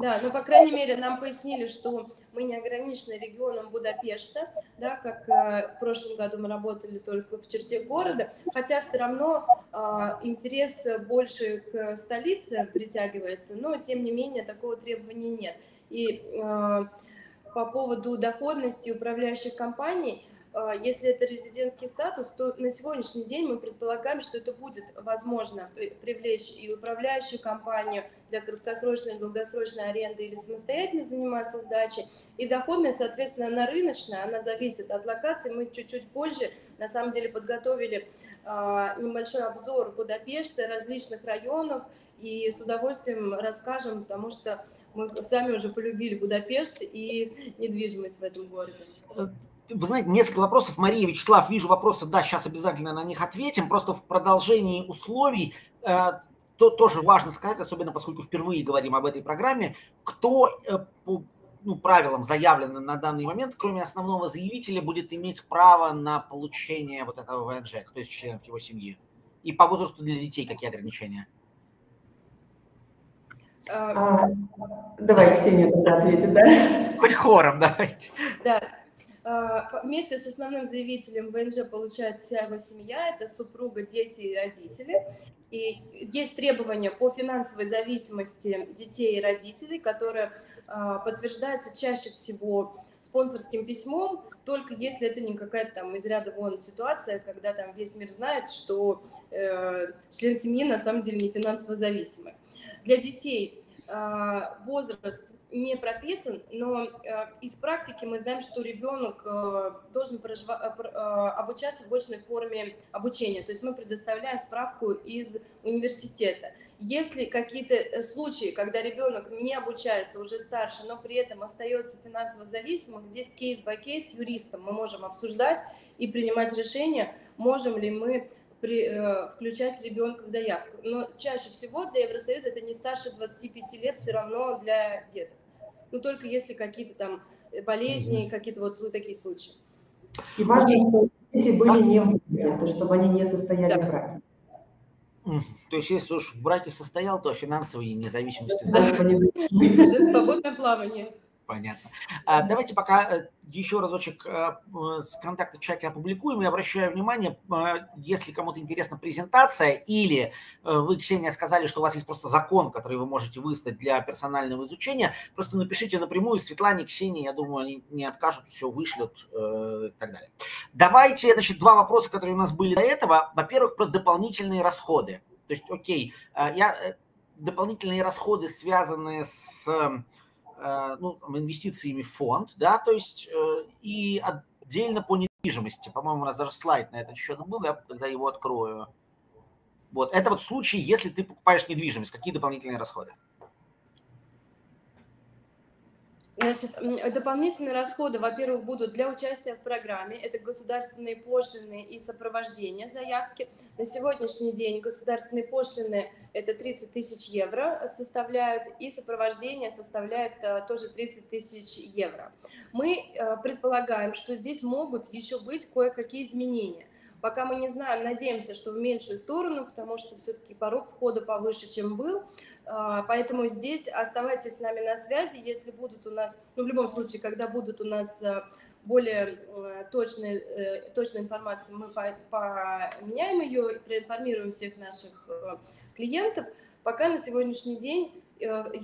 Да, но, по крайней мере, нам пояснили, что мы не ограничены регионом Будапешта, да, как э, в прошлом году мы работали только в черте города, хотя все равно э, интерес больше к столице притягивается, но, тем не менее, такого требования нет. И э, по поводу доходности управляющих компаний, а, если это резидентский статус, то на сегодняшний день мы предполагаем, что это будет возможно привлечь и управляющую компанию для краткосрочной и долгосрочной аренды или самостоятельно заниматься сдачей. И доходность, соответственно, она рыночная, она зависит от локации. Мы чуть-чуть позже, на самом деле, подготовили а, небольшой обзор Будапешта, различных районов, и с удовольствием расскажем, потому что мы сами уже полюбили Будапешт и недвижимость в этом городе. Э, вы знаете, несколько вопросов. Мария, Вячеслав, вижу вопросы, да, сейчас обязательно на них ответим. Просто в продолжении условий э, то, тоже важно сказать, особенно поскольку впервые говорим об этой программе, кто э, по ну, правилам заявлено на данный момент, кроме основного заявителя, будет иметь право на получение вот этого ВНЖ, кто из членов его семьи. И по возрасту для детей какие ограничения? А, давай, Ксения тогда ответит, да? Хоть хором давайте. Да, вместе с основным заявителем ВНЖ получает вся его семья, это супруга, дети и родители. И есть требования по финансовой зависимости детей и родителей, которые а, подтверждается чаще всего спонсорским письмом, только если это не какая-то там из ряда вон ситуация, когда там весь мир знает, что э, член семьи на самом деле не финансово зависимый. Для детей э, возраст не прописан, но э, из практики мы знаем, что ребенок э, должен э, обучаться в очной форме обучения. То есть мы предоставляем справку из университета. Если какие-то случаи, когда ребенок не обучается, уже старше, но при этом остается финансово зависимым, здесь case-by-case юристом мы можем обсуждать и принимать решение, можем ли мы при, э, включать ребенка в заявку. Но чаще всего для Евросоюза это не старше 25 лет, все равно для деток. Ну, только если какие-то там болезни, mm-hmm. какие-то вот такие случаи. И важно, что дети были не в браке, чтобы они не состояли да. в браке. То есть, если уж в браке состоял, то финансовой независимости. Да. Свободное плавание. Понятно. А, давайте пока э, еще разочек э, с контакта в чате опубликуем. И обращаю внимание, э, если кому-то интересна презентация, или вы, Ксения, сказали, что у вас есть просто закон, который вы можете выставить для персонального изучения, просто напишите напрямую Светлане, Ксении, я думаю, они не откажут, все вышлют и так далее. Давайте, значит, два вопроса, которые у нас были до этого. Во-первых, про дополнительные расходы. То есть, окей, я дополнительные расходы, связанные с Э, ну, там, инвестициями в фонд, да, то есть э, и отдельно по недвижимости. По-моему, у нас даже слайд на этот счет был, я тогда его открою. Вот, это вот случай, если ты покупаешь недвижимость, какие дополнительные расходы? Значит, дополнительные расходы, во-первых, будут для участия в программе. Это государственные пошлины и сопровождение заявки. На сегодняшний день государственные пошлины – это 30 тысяч евро составляют, и сопровождение составляет э, тоже 30 тысяч евро. Мы э, предполагаем, что здесь могут еще быть кое-какие изменения. Пока мы не знаем, надеемся, что в меньшую сторону, потому что все-таки порог входа повыше, чем был. А, поэтому здесь оставайтесь с нами на связи, если будут у нас, ну в любом случае, когда будут у нас э, более э, точная, э, точная информация, мы поменяем ее и проинформируем всех наших клиентов. Пока на сегодняшний день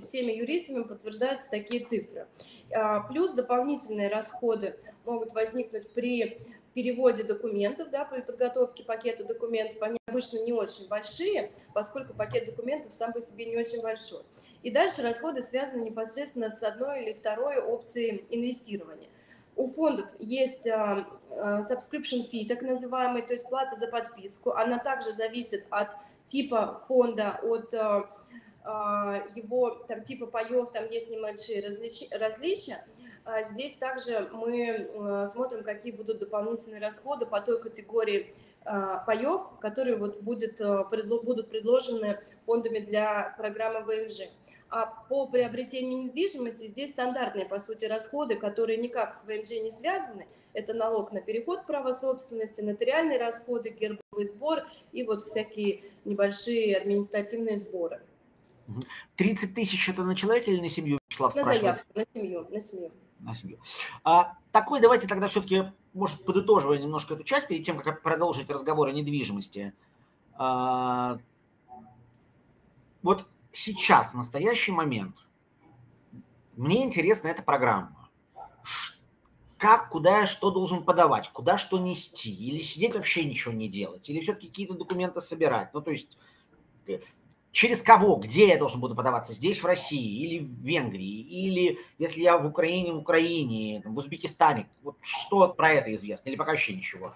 всеми юристами подтверждаются такие цифры. А, плюс дополнительные расходы могут возникнуть при переводе документов, да, при подготовке пакета документов, они обычно не очень большие, поскольку пакет документов сам по себе не очень большой. И дальше расходы связаны непосредственно с одной или второй опцией инвестирования. У фондов есть uh, subscription fee, так называемый, то есть плата за подписку. Она также зависит от типа фонда, от uh, его там, типа паев, там есть небольшие различия. А здесь также мы э, смотрим, какие будут дополнительные расходы по той категории а, паев, которые вот будет, э, будут предложены фондами для программы ВНЖ. А по приобретению недвижимости здесь стандартные, по сути, расходы, которые никак с ВНЖ не связаны. Это налог на переход права собственности, нотариальные расходы, гербовый сбор и вот всякие небольшие административные сборы. 30 тысяч это на человека или на семью? Вячеслав на заявку, на семью, на семью на семью. А, такой давайте тогда все-таки, может, подытоживая немножко эту часть, перед тем, как продолжить разговор о недвижимости. А, вот сейчас, в настоящий момент, мне интересна эта программа. как, куда я что должен подавать, куда что нести, или сидеть вообще ничего не делать, или все-таки какие-то документы собирать. Ну, то есть через кого, где я должен буду подаваться, здесь в России или в Венгрии, или если я в Украине, в Украине, в Узбекистане, вот что про это известно, или пока вообще ничего?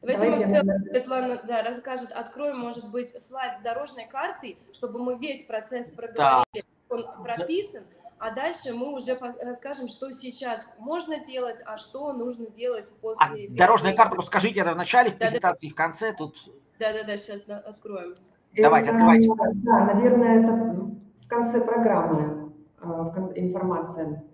Давайте, Давайте мы в целом, Светлана, да, расскажет, откроем, может быть, слайд с дорожной картой, чтобы мы весь процесс проговорили, да. он прописан, а дальше мы уже расскажем, что сейчас можно делать, а что нужно делать после... А дорожная карта, скажите это в начале, в презентации, да, да. в конце, тут... Да-да-да, сейчас откроем. Давайте, открывайте. Да, наверное, это в конце программы э, информация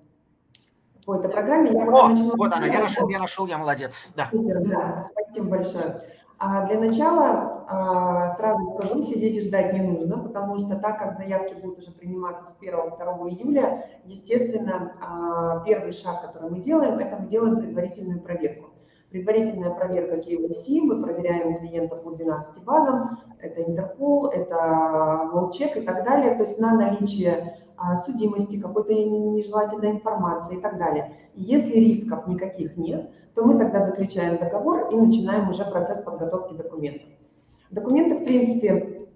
по этой программе. Я О, начну... вот она, я нашел, я нашел, я молодец. Да. Супер, да, спасибо большое. А для начала а, сразу скажу, сидеть и ждать не нужно, потому что так как заявки будут уже приниматься с 1-2 июля, естественно, а, первый шаг, который мы делаем, это мы делаем предварительную проверку. Предварительная проверка KYC, мы проверяем клиентов по 12 базам, это Интерпол, это Волчек и так далее, то есть на наличие а, судимости, какой-то нежелательной информации и так далее. И если рисков никаких нет, то мы тогда заключаем договор и начинаем уже процесс подготовки документов. Документы, в принципе,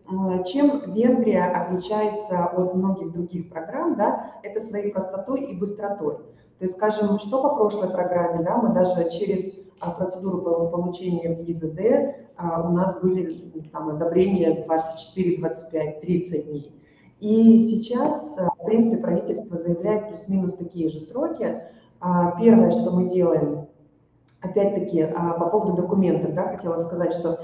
чем Венгрия отличается от многих других программ, да, это своей простотой и быстротой. То есть, скажем, что по прошлой программе, да, мы даже через а, процедуру по получению визы D а, у нас были там одобрения 24, 25, 30 дней. И сейчас, а, в принципе, правительство заявляет плюс-минус такие же сроки. Первое, что мы делаем, опять-таки, по поводу документов, да, хотела сказать, что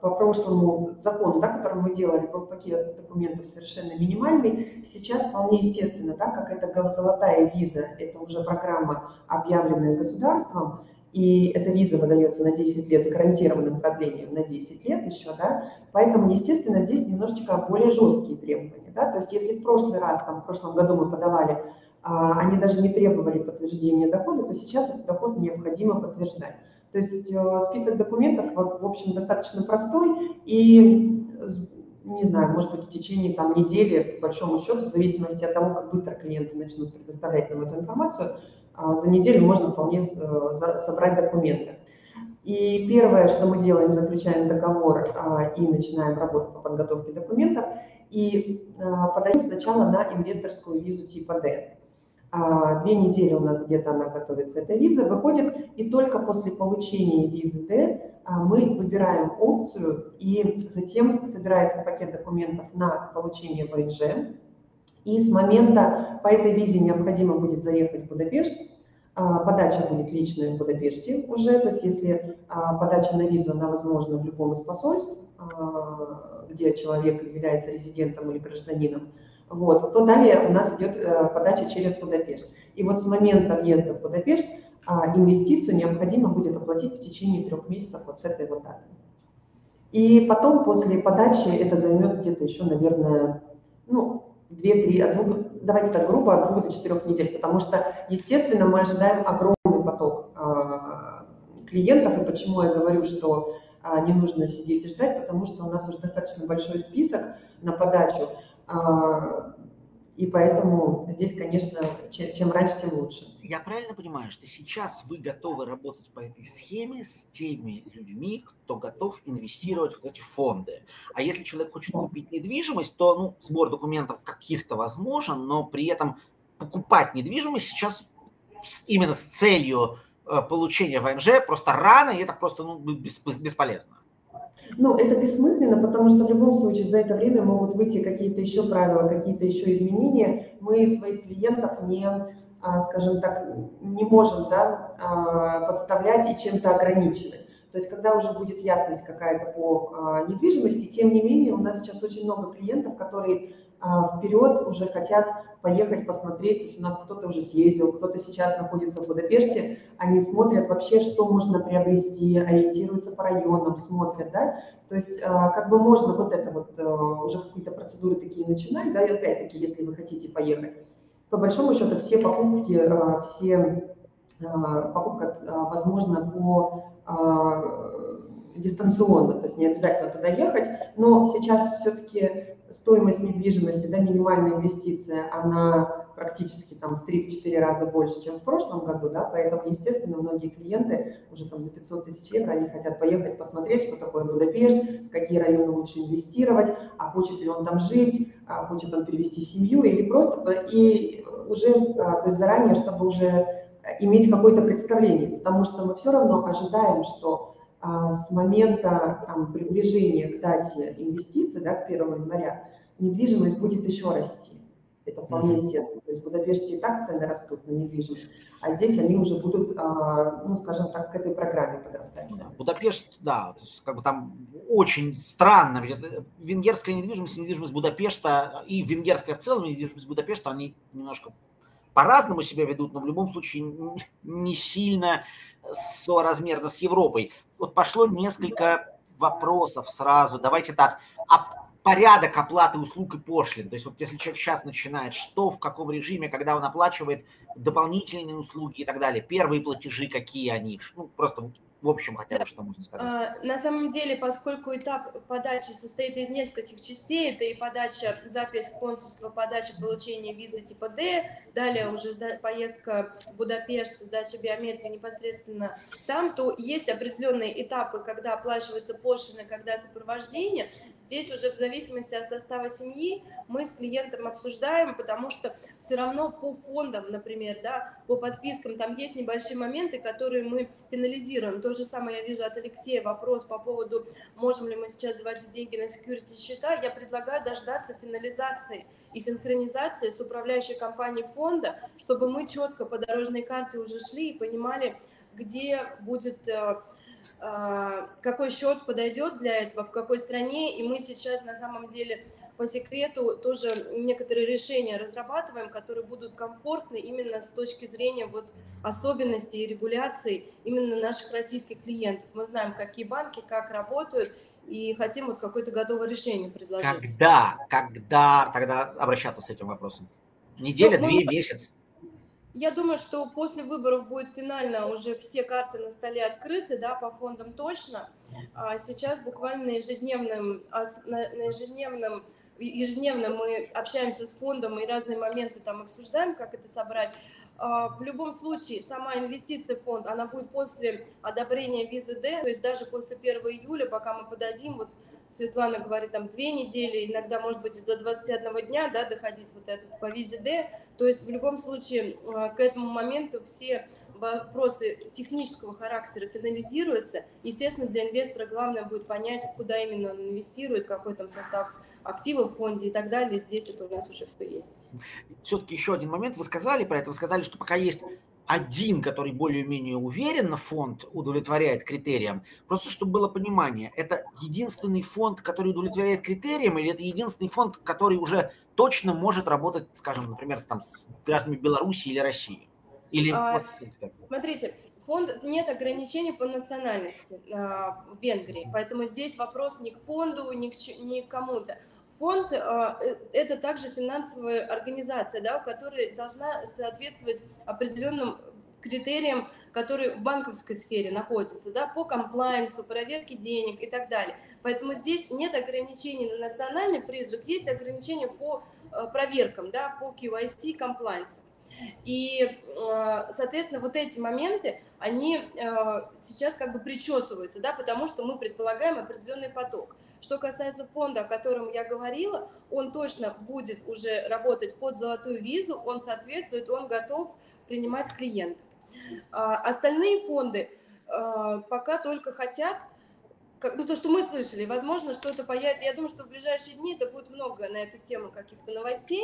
по прошлому закону, да, который мы делали, был пакет документов совершенно минимальный. Сейчас вполне естественно, да, как это золотая виза, это уже программа, объявленная государством, и эта виза выдается на 10 лет с гарантированным продлением на 10 лет еще, да, поэтому, естественно, здесь немножечко более жесткие требования, да, то есть если в прошлый раз, там, в прошлом году мы подавали, а, они даже не требовали подтверждения дохода, то сейчас этот доход необходимо подтверждать. То есть э, список документов, в общем, достаточно простой. И, не знаю, может быть, в течение там, недели, по большому счету, в зависимости от того, как быстро клиенты начнут предоставлять нам эту информацию, за неделю можно вполне э, собрать документы. И первое, что мы делаем, заключаем договор а, и начинаем работу по подготовке документов, и а, подаем сначала на инвесторскую визу типа D. Две недели у нас где-то она готовится, эта виза, выходит, и только после получения визы D мы выбираем опцию, и затем собирается пакет документов на получение ВНЖ, и с момента по этой визе необходимо будет заехать в Будапешт, а, подача будет личная в Будапеште уже, то есть если а, подача на визу, она возможна в любом из посольств, а, где человек является резидентом или гражданином, вот, то далее у нас идет э, подача через Будапешт. И вот с момента въезда в Будапешт инвестицию необходимо будет оплатить в течение трех месяцев вот с этой вот даты. И потом после подачи это займет где-то еще, наверное, ну, 2-3, от двух, давайте так грубо, от двух до четырех недель, потому что, естественно, мы ожидаем огромный поток э, клиентов, и почему я говорю, что э, не нужно сидеть и ждать, потому что у нас уже достаточно большой список на подачу, э, и поэтому здесь, конечно, чем, чем раньше, тем лучше. Я правильно понимаю, что сейчас вы готовы работать по этой схеме с теми людьми, кто готов инвестировать в эти фонды? А если человек хочет купить недвижимость, то ну, сбор документов каких-то возможен, но при этом покупать недвижимость сейчас именно с целью э, получения ВНЖ просто рано, и это просто ну, бесполезно. Ну, это бессмысленно, потому что в любом случае за это время могут выйти какие-то еще правила, какие-то еще изменения. Мы своих клиентов не, а, скажем так, не можем да, а, подставлять и чем-то ограничивать. То есть, когда уже будет ясность какая-то по а, недвижимости, тем не менее, у нас сейчас очень много клиентов, которые вперед уже хотят поехать посмотреть, то есть у нас кто-то уже съездил, кто-то сейчас находится в Будапеште, они смотрят вообще, что можно приобрести, ориентируются по районам, смотрят, да, то есть как бы можно вот это вот уже какие-то процедуры такие начинать, да, и опять-таки, если вы хотите поехать, по большому счету все покупки, все покупка возможна по дистанционно, то есть не обязательно туда ехать, но сейчас все-таки стоимость недвижимости, да, минимальная инвестиция, она практически там в 3-4 раза больше, чем в прошлом году, да, поэтому, естественно, многие клиенты уже там за 500 тысяч евро, они хотят поехать посмотреть, что такое Будапешт, в какие районы лучше инвестировать, а хочет ли он там жить, а хочет он перевести семью или просто, и уже, а, то есть заранее, чтобы уже иметь какое-то представление, потому что мы все равно ожидаем, что с момента там, приближения к дате инвестиций, да, к 1 января, недвижимость будет еще расти. Это вполне естественно. То есть в Будапеште и так цены растут на недвижимость, а здесь они уже будут, а, ну, скажем так, к этой программе подрастать. Да, Будапешт, да, как бы там очень странно. Э, венгерская недвижимость, недвижимость Будапешта и венгерская в целом недвижимость Будапешта, они немножко по-разному себя ведут, но в любом случае не сильно соразмерно с Европой. Вот пошло несколько вопросов сразу. Давайте так. А порядок оплаты услуг и пошлин. То есть вот если человек сейчас начинает, что, в каком режиме, когда он оплачивает дополнительные услуги и так далее, первые платежи, какие они, ну, просто в общем хотя бы, что можно сказать? А, на самом деле, поскольку этап подачи состоит из нескольких частей, это и подача, запись консульства, подача получения визы типа D, далее уже поездка в Будапешт, сдача биометрии непосредственно там, то есть определенные этапы, когда оплачиваются пошлины, когда сопровождение. Здесь уже в зависимости от состава семьи мы с клиентом обсуждаем, потому что все равно по фондам, например, да, по подпискам, там есть небольшие моменты, которые мы финализируем. То же самое я вижу от Алексея вопрос по поводу, можем ли мы сейчас давать деньги на security счета. Я предлагаю дождаться финализации и синхронизации с управляющей компанией фонда, чтобы мы четко по дорожной карте уже шли и понимали, где будет э, какой счет подойдет для этого, в какой стране, и мы сейчас на самом деле по секрету тоже некоторые решения разрабатываем, которые будут комфортны именно с точки зрения вот особенностей и регуляций именно наших российских клиентов. Мы знаем, какие банки, как работают, и хотим вот какое-то готовое решение предложить. Когда, когда тогда обращаться с этим вопросом? Неделя, ну, две, мы... месяц? Я думаю, что после выборов будет финально уже все карты на столе открыты, да, по фондам точно. А сейчас буквально на ежедневном, на ежедневном ежедневно мы общаемся с фондом и разные моменты там обсуждаем, как это собрать. А, в любом случае, сама инвестиция в фонд, она будет после одобрения визы D, то есть даже после 1 июля, пока мы подадим, вот Светлана говорит, там две недели, иногда, может быть, до 21 дня, да, доходить вот этот по визе D. То есть в любом случае а, к этому моменту все вопросы технического характера финализируются. Естественно, для инвестора главное будет понять, куда именно он инвестирует, какой там состав активов в фонде и так далее. Здесь это у нас уже все есть. Все-таки еще один момент. Вы сказали про это. Вы сказали, что пока есть один, который более-менее уверенно фонд удовлетворяет критериям. Просто чтобы было понимание, это единственный фонд, который удовлетворяет критериям, или это единственный фонд, который уже точно может работать, скажем, например, с, там, с гражданами Беларуси или России? Или... А, смотрите, фонд нет ограничений по национальности а, в Венгрии, поэтому здесь вопрос не к фонду, не к, не к кому-то. Фонд э, – это также финансовая организация, да, которая должна соответствовать определенным критериям, которые в банковской сфере находятся, да, по комплайнсу, проверке денег и так далее. Поэтому здесь нет ограничений на национальный призрак, есть ограничения по а, проверкам, да, по KYC, комплайнсу. И, соответственно, вот эти моменты, они сейчас как бы причесываются, да, потому что мы предполагаем определенный поток. Что касается фонда, о котором я говорила, он точно будет уже работать под золотую визу, он соответствует, он готов принимать клиентов. А, остальные фонды а, пока только хотят как, ну, то, что мы слышали, возможно, что-то появится. Я думаю, что в ближайшие дни это будет много на эту тему каких-то новостей,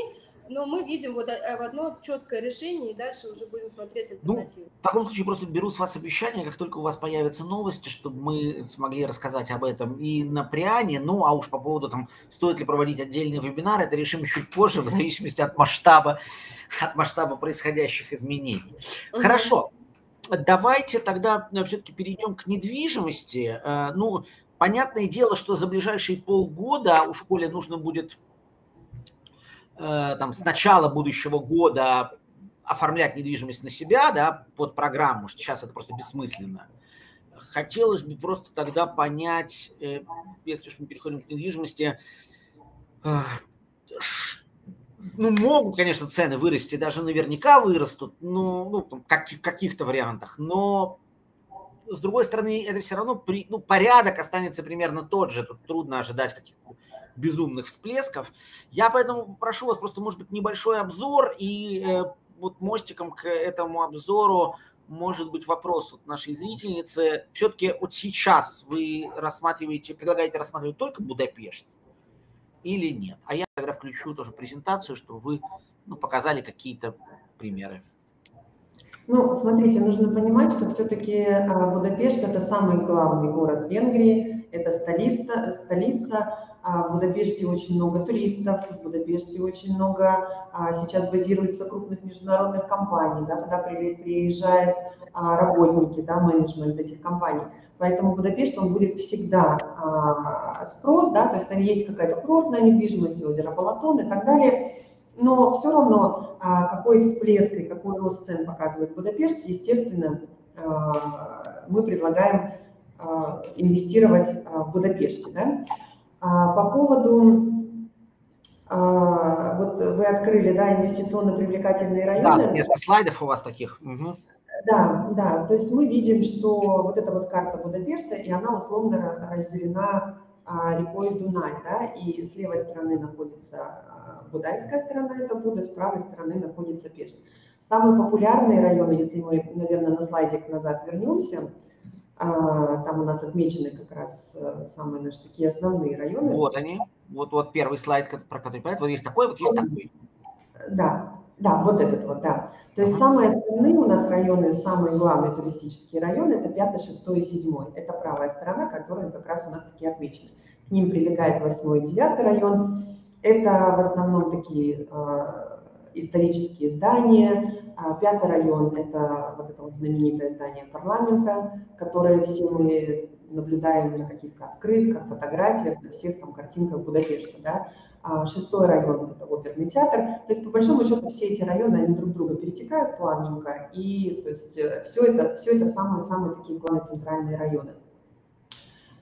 но мы видим вот одно четкое решение, и дальше уже будем смотреть альтернативы. Ну, в таком случае просто беру с вас обещание, как только у вас появятся новости, чтобы мы смогли рассказать об этом и на Приане, ну, а уж по поводу там, стоит ли проводить отдельный вебинар, это решим чуть позже, в зависимости от масштаба, от масштаба происходящих изменений. Угу. Хорошо, давайте тогда э, все-таки перейдем к недвижимости. Э, ну, понятное дело, что за ближайшие полгода у школе нужно будет э, там с начала будущего года оформлять недвижимость на себя, да, под программу, что сейчас это просто бессмысленно. Хотелось бы просто тогда понять, если уж мы переходим к недвижимости, ну, могут, конечно, цены вырасти, даже наверняка вырастут, ну, ну там, как, в каких-то вариантах, но с другой стороны, это все равно при, ну, порядок останется примерно тот же. Тут трудно ожидать каких-то безумных всплесков. Я поэтому прошу вас просто, может быть, небольшой обзор и э, вот мостиком к этому обзору может быть вопрос от нашей зрительницы. Все-таки вот сейчас вы рассматриваете, предлагаете рассматривать только Будапешт или нет? А я тогда включу тоже презентацию, чтобы вы ну, показали какие-то примеры. Ну, смотрите, нужно понимать, что все-таки а, Будапешт – это самый главный город Венгрии, это столица, столица. А, в Будапеште очень много туристов, в Будапеште очень много а, сейчас базируется крупных международных компаний, да, туда приезжают работники, да, менеджмент этих компаний. Поэтому Будапешт, он будет всегда спрос, да, то есть там есть какая-то курортная недвижимость, озеро Балатон и так далее – но все равно а, какой всплеск и какой рост цен показывает Будапешт, естественно, а, мы предлагаем а, инвестировать в Будапеште. Да? По поводу вот вы открыли, да, инвестиционно привлекательные районы. Да, несколько слайдов у вас таких. Угу. Да, да, то есть мы видим, что вот эта вот карта Будапешта, и она условно разделена рекой Дунай, да, и с левой стороны находится Будайская сторона это Буда, с правой стороны находится Пешт. Самые популярные районы, если мы, наверное, на слайдик назад вернемся, а, там у нас отмечены как раз э, самые наши такие основные районы. Вот они, вот, вот первый слайд, про который понятно, вот есть такой, вот есть такой. Да, да, вот этот вот, да. То есть самые основные у нас районы, самые главные туристические районы, это 5, 6 и 7. Это правая сторона, которая как раз у нас такие отмечены. К ним прилегает 8 и 9 район. Это в основном такие а, исторические здания. А, пятый район – это вот это вот знаменитое здание парламента, которое все мы наблюдаем на каких-то открытках, фотографиях, на всех там картинках Будапешта. Да? А шестой район – это оперный театр. То есть, по большому счету, все эти районы, они друг друга перетекают плавненько, и то есть, э, все это, все это самые-самые такие главные центральные районы.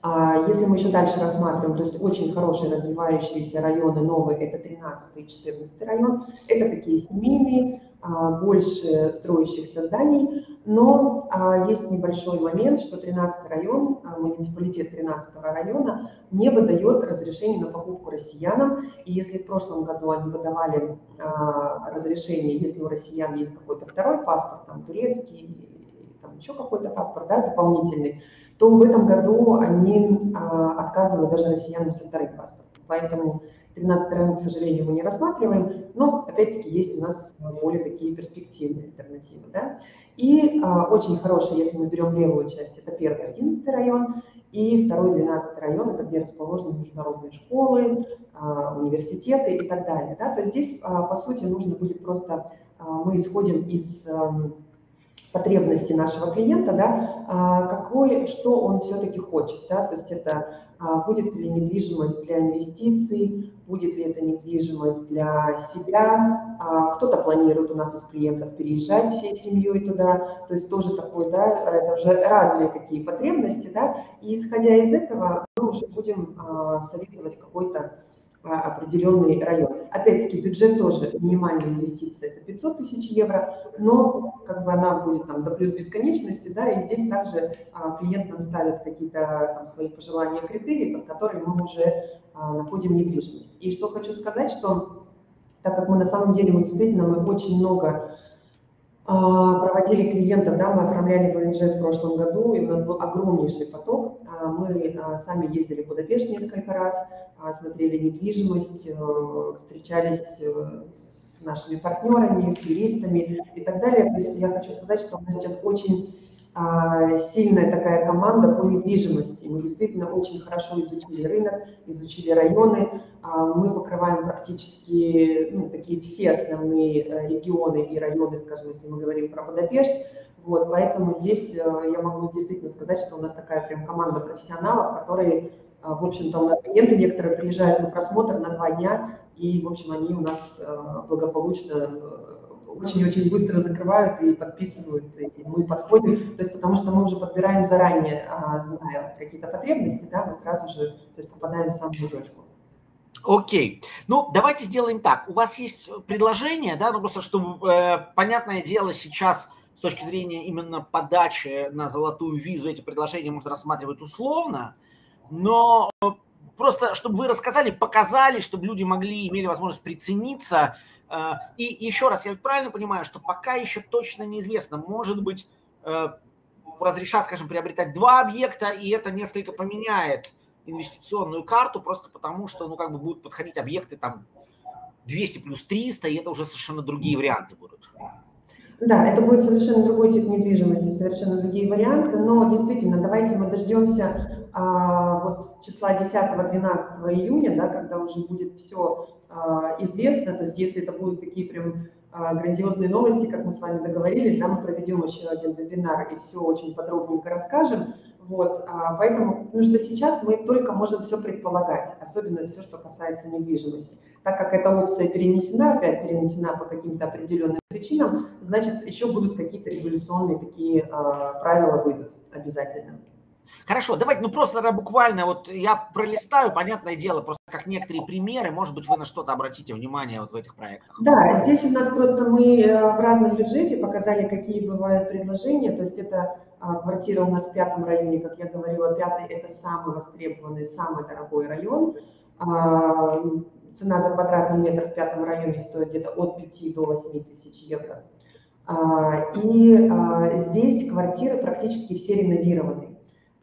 А если мы еще дальше рассматриваем, то есть очень хорошие развивающиеся районы новые, это 13 и 14 район, это такие семейные, больше строящихся зданий, но а, есть небольшой момент, что 13 район, муниципалитет 13 района не выдает разрешение на покупку россиянам, и если в прошлом году они выдавали разрешение, если у россиян есть какой-то второй паспорт, там турецкий, там еще какой-то паспорт, да, дополнительный, то в этом году они а, отказывают даже россиянам со вторым паспортом. Поэтому 13 район, к сожалению, мы не рассматриваем, но опять-таки есть у нас более такие перспективные альтернативы. Да? И а, очень хороший, если мы берем левую часть, это первый 11 район, и второй 12 район, это где расположены международные школы, а, университеты и так далее. Да? То есть здесь, а, по сути, нужно будет просто, а, мы исходим из потребности нашего клиента, да, а, какой, что он все-таки хочет, да, то есть это а, будет ли недвижимость для инвестиций, будет ли это недвижимость для себя, а, кто-то планирует у нас из клиентов переезжать всей семьей туда, то есть тоже такой, да, это уже разные какие потребности, да, и исходя из этого мы уже будем советовать какой-то определенный район. Опять-таки бюджет тоже, минимальная инвестиция это 500 тысяч евро, но как бы она будет там до плюс бесконечности, да, и здесь также а, клиент нам ставит какие-то там свои пожелания, критерии, под которые мы уже а, находим недвижимость. И что хочу сказать, что так как мы на самом деле, мы действительно, мы очень много а, проводили клиентов, да, мы оформляли ВНЖ в прошлом году, и у нас был огромнейший поток. А, мы а, сами ездили в Будапешт несколько раз, смотрели недвижимость, э, встречались э, с нашими партнерами, с юристами и так далее. То есть я хочу сказать, что у нас сейчас очень а, сильная такая команда по недвижимости. Мы действительно очень хорошо изучили рынок, изучили районы. А, мы покрываем практически ну, такие все основные э, регионы и районы, скажем, если мы говорим про Будапешт. Вот, поэтому здесь э, я могу действительно сказать, что у нас такая прям команда профессионалов, которые, а, в общем-то, у нас клиенты некоторые приезжают на просмотр на два дня, и, в общем, они у нас э, благополучно очень-очень быстро закрывают и подписывают, и мы подходим, то есть потому что мы уже подбираем заранее, а, зная какие-то потребности, да, мы сразу же то есть попадаем в самую точку. Окей. Ну, давайте сделаем так. У вас есть предложение, да, ну просто чтобы, э, понятное дело, сейчас с точки зрения именно подачи на золотую визу эти предложения можно рассматривать условно, но просто чтобы вы рассказали, показали, чтобы люди могли, имели возможность прицениться. Э, и еще раз, я правильно понимаю, что пока еще точно неизвестно, может быть, э, разрешат, скажем, приобретать два объекта, и это несколько поменяет инвестиционную карту, просто потому что, ну, как бы будут подходить объекты там 200 плюс 300, и это уже совершенно другие варианты будут. Да, это будет совершенно другой тип недвижимости, совершенно другие варианты, но действительно, давайте мы дождемся а, вот числа 10-12 июня, да, когда уже будет все а, известно, то есть если это будут такие прям а, грандиозные новости, как мы с вами договорились, да, мы проведем еще один вебинар и все очень подробненько расскажем, вот, поэтому, потому что сейчас мы только можем все предполагать, особенно все, что касается недвижимости. Так как эта опция перенесена, опять перенесена по каким-то определенным причинам, значит, еще будут какие-то революционные такие а, правила выйдут обязательно. Хорошо, давайте, ну просто да, буквально, вот я пролистаю, понятное дело, просто как некоторые примеры, может быть, вы на что-то обратите внимание вот в этих проектах. Да, здесь у нас просто мы э, в разном бюджете показали, какие бывают предложения, то есть это а, квартира у нас в пятом районе, как я говорила, пятый это самый востребованный, самый дорогой район. А, цена за квадратный метр в пятом районе стоит где-то от 5 до 8 тысяч евро. А, и здесь квартиры практически все реновированы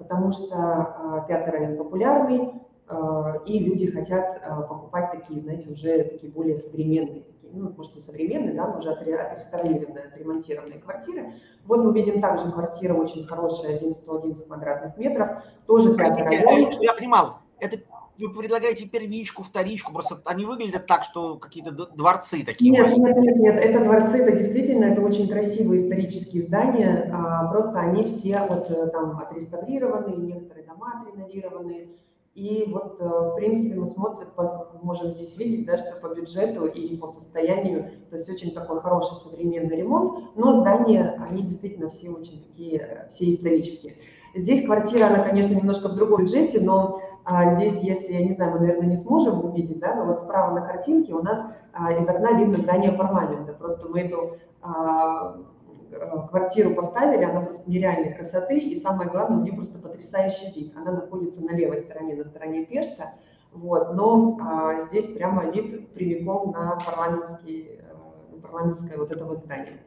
потому что а, пятый район популярный, а, и люди хотят а, покупать такие, знаете, уже такие более современные, такие, ну, может, не современные, да, но уже отреставрированные, отремонтированные квартиры. Вот мы видим также квартира очень хорошая, 111 квадратных метров, тоже пятый район. Я понимал, это вы предлагаете первичку, вторичку, просто они выглядят так, что какие-то дворцы такие. Нет, нет, нет, нет, это дворцы, это действительно, это очень красивые исторические здания, а, просто они все вот э, там отреставрированы, некоторые дома отреновированы, и вот, э, в принципе, мы смотрим, можем здесь видеть, да, что по бюджету и по состоянию, то есть очень такой хороший современный ремонт, но здания, они действительно все очень такие, э, все исторические. Здесь квартира, она, конечно, немножко в другом бюджете, но а здесь, если, я не знаю, мы, наверное, не сможем увидеть, да, но вот справа на картинке у нас а, из окна видно здание парламента. Просто мы эту а, квартиру поставили, она просто нереальной красоты, и самое главное, у нее просто потрясающий вид. Она находится на левой стороне, на стороне Пешта, вот, но а, здесь прямо вид прямиком на парламентский, на парламентское вот это вот здание.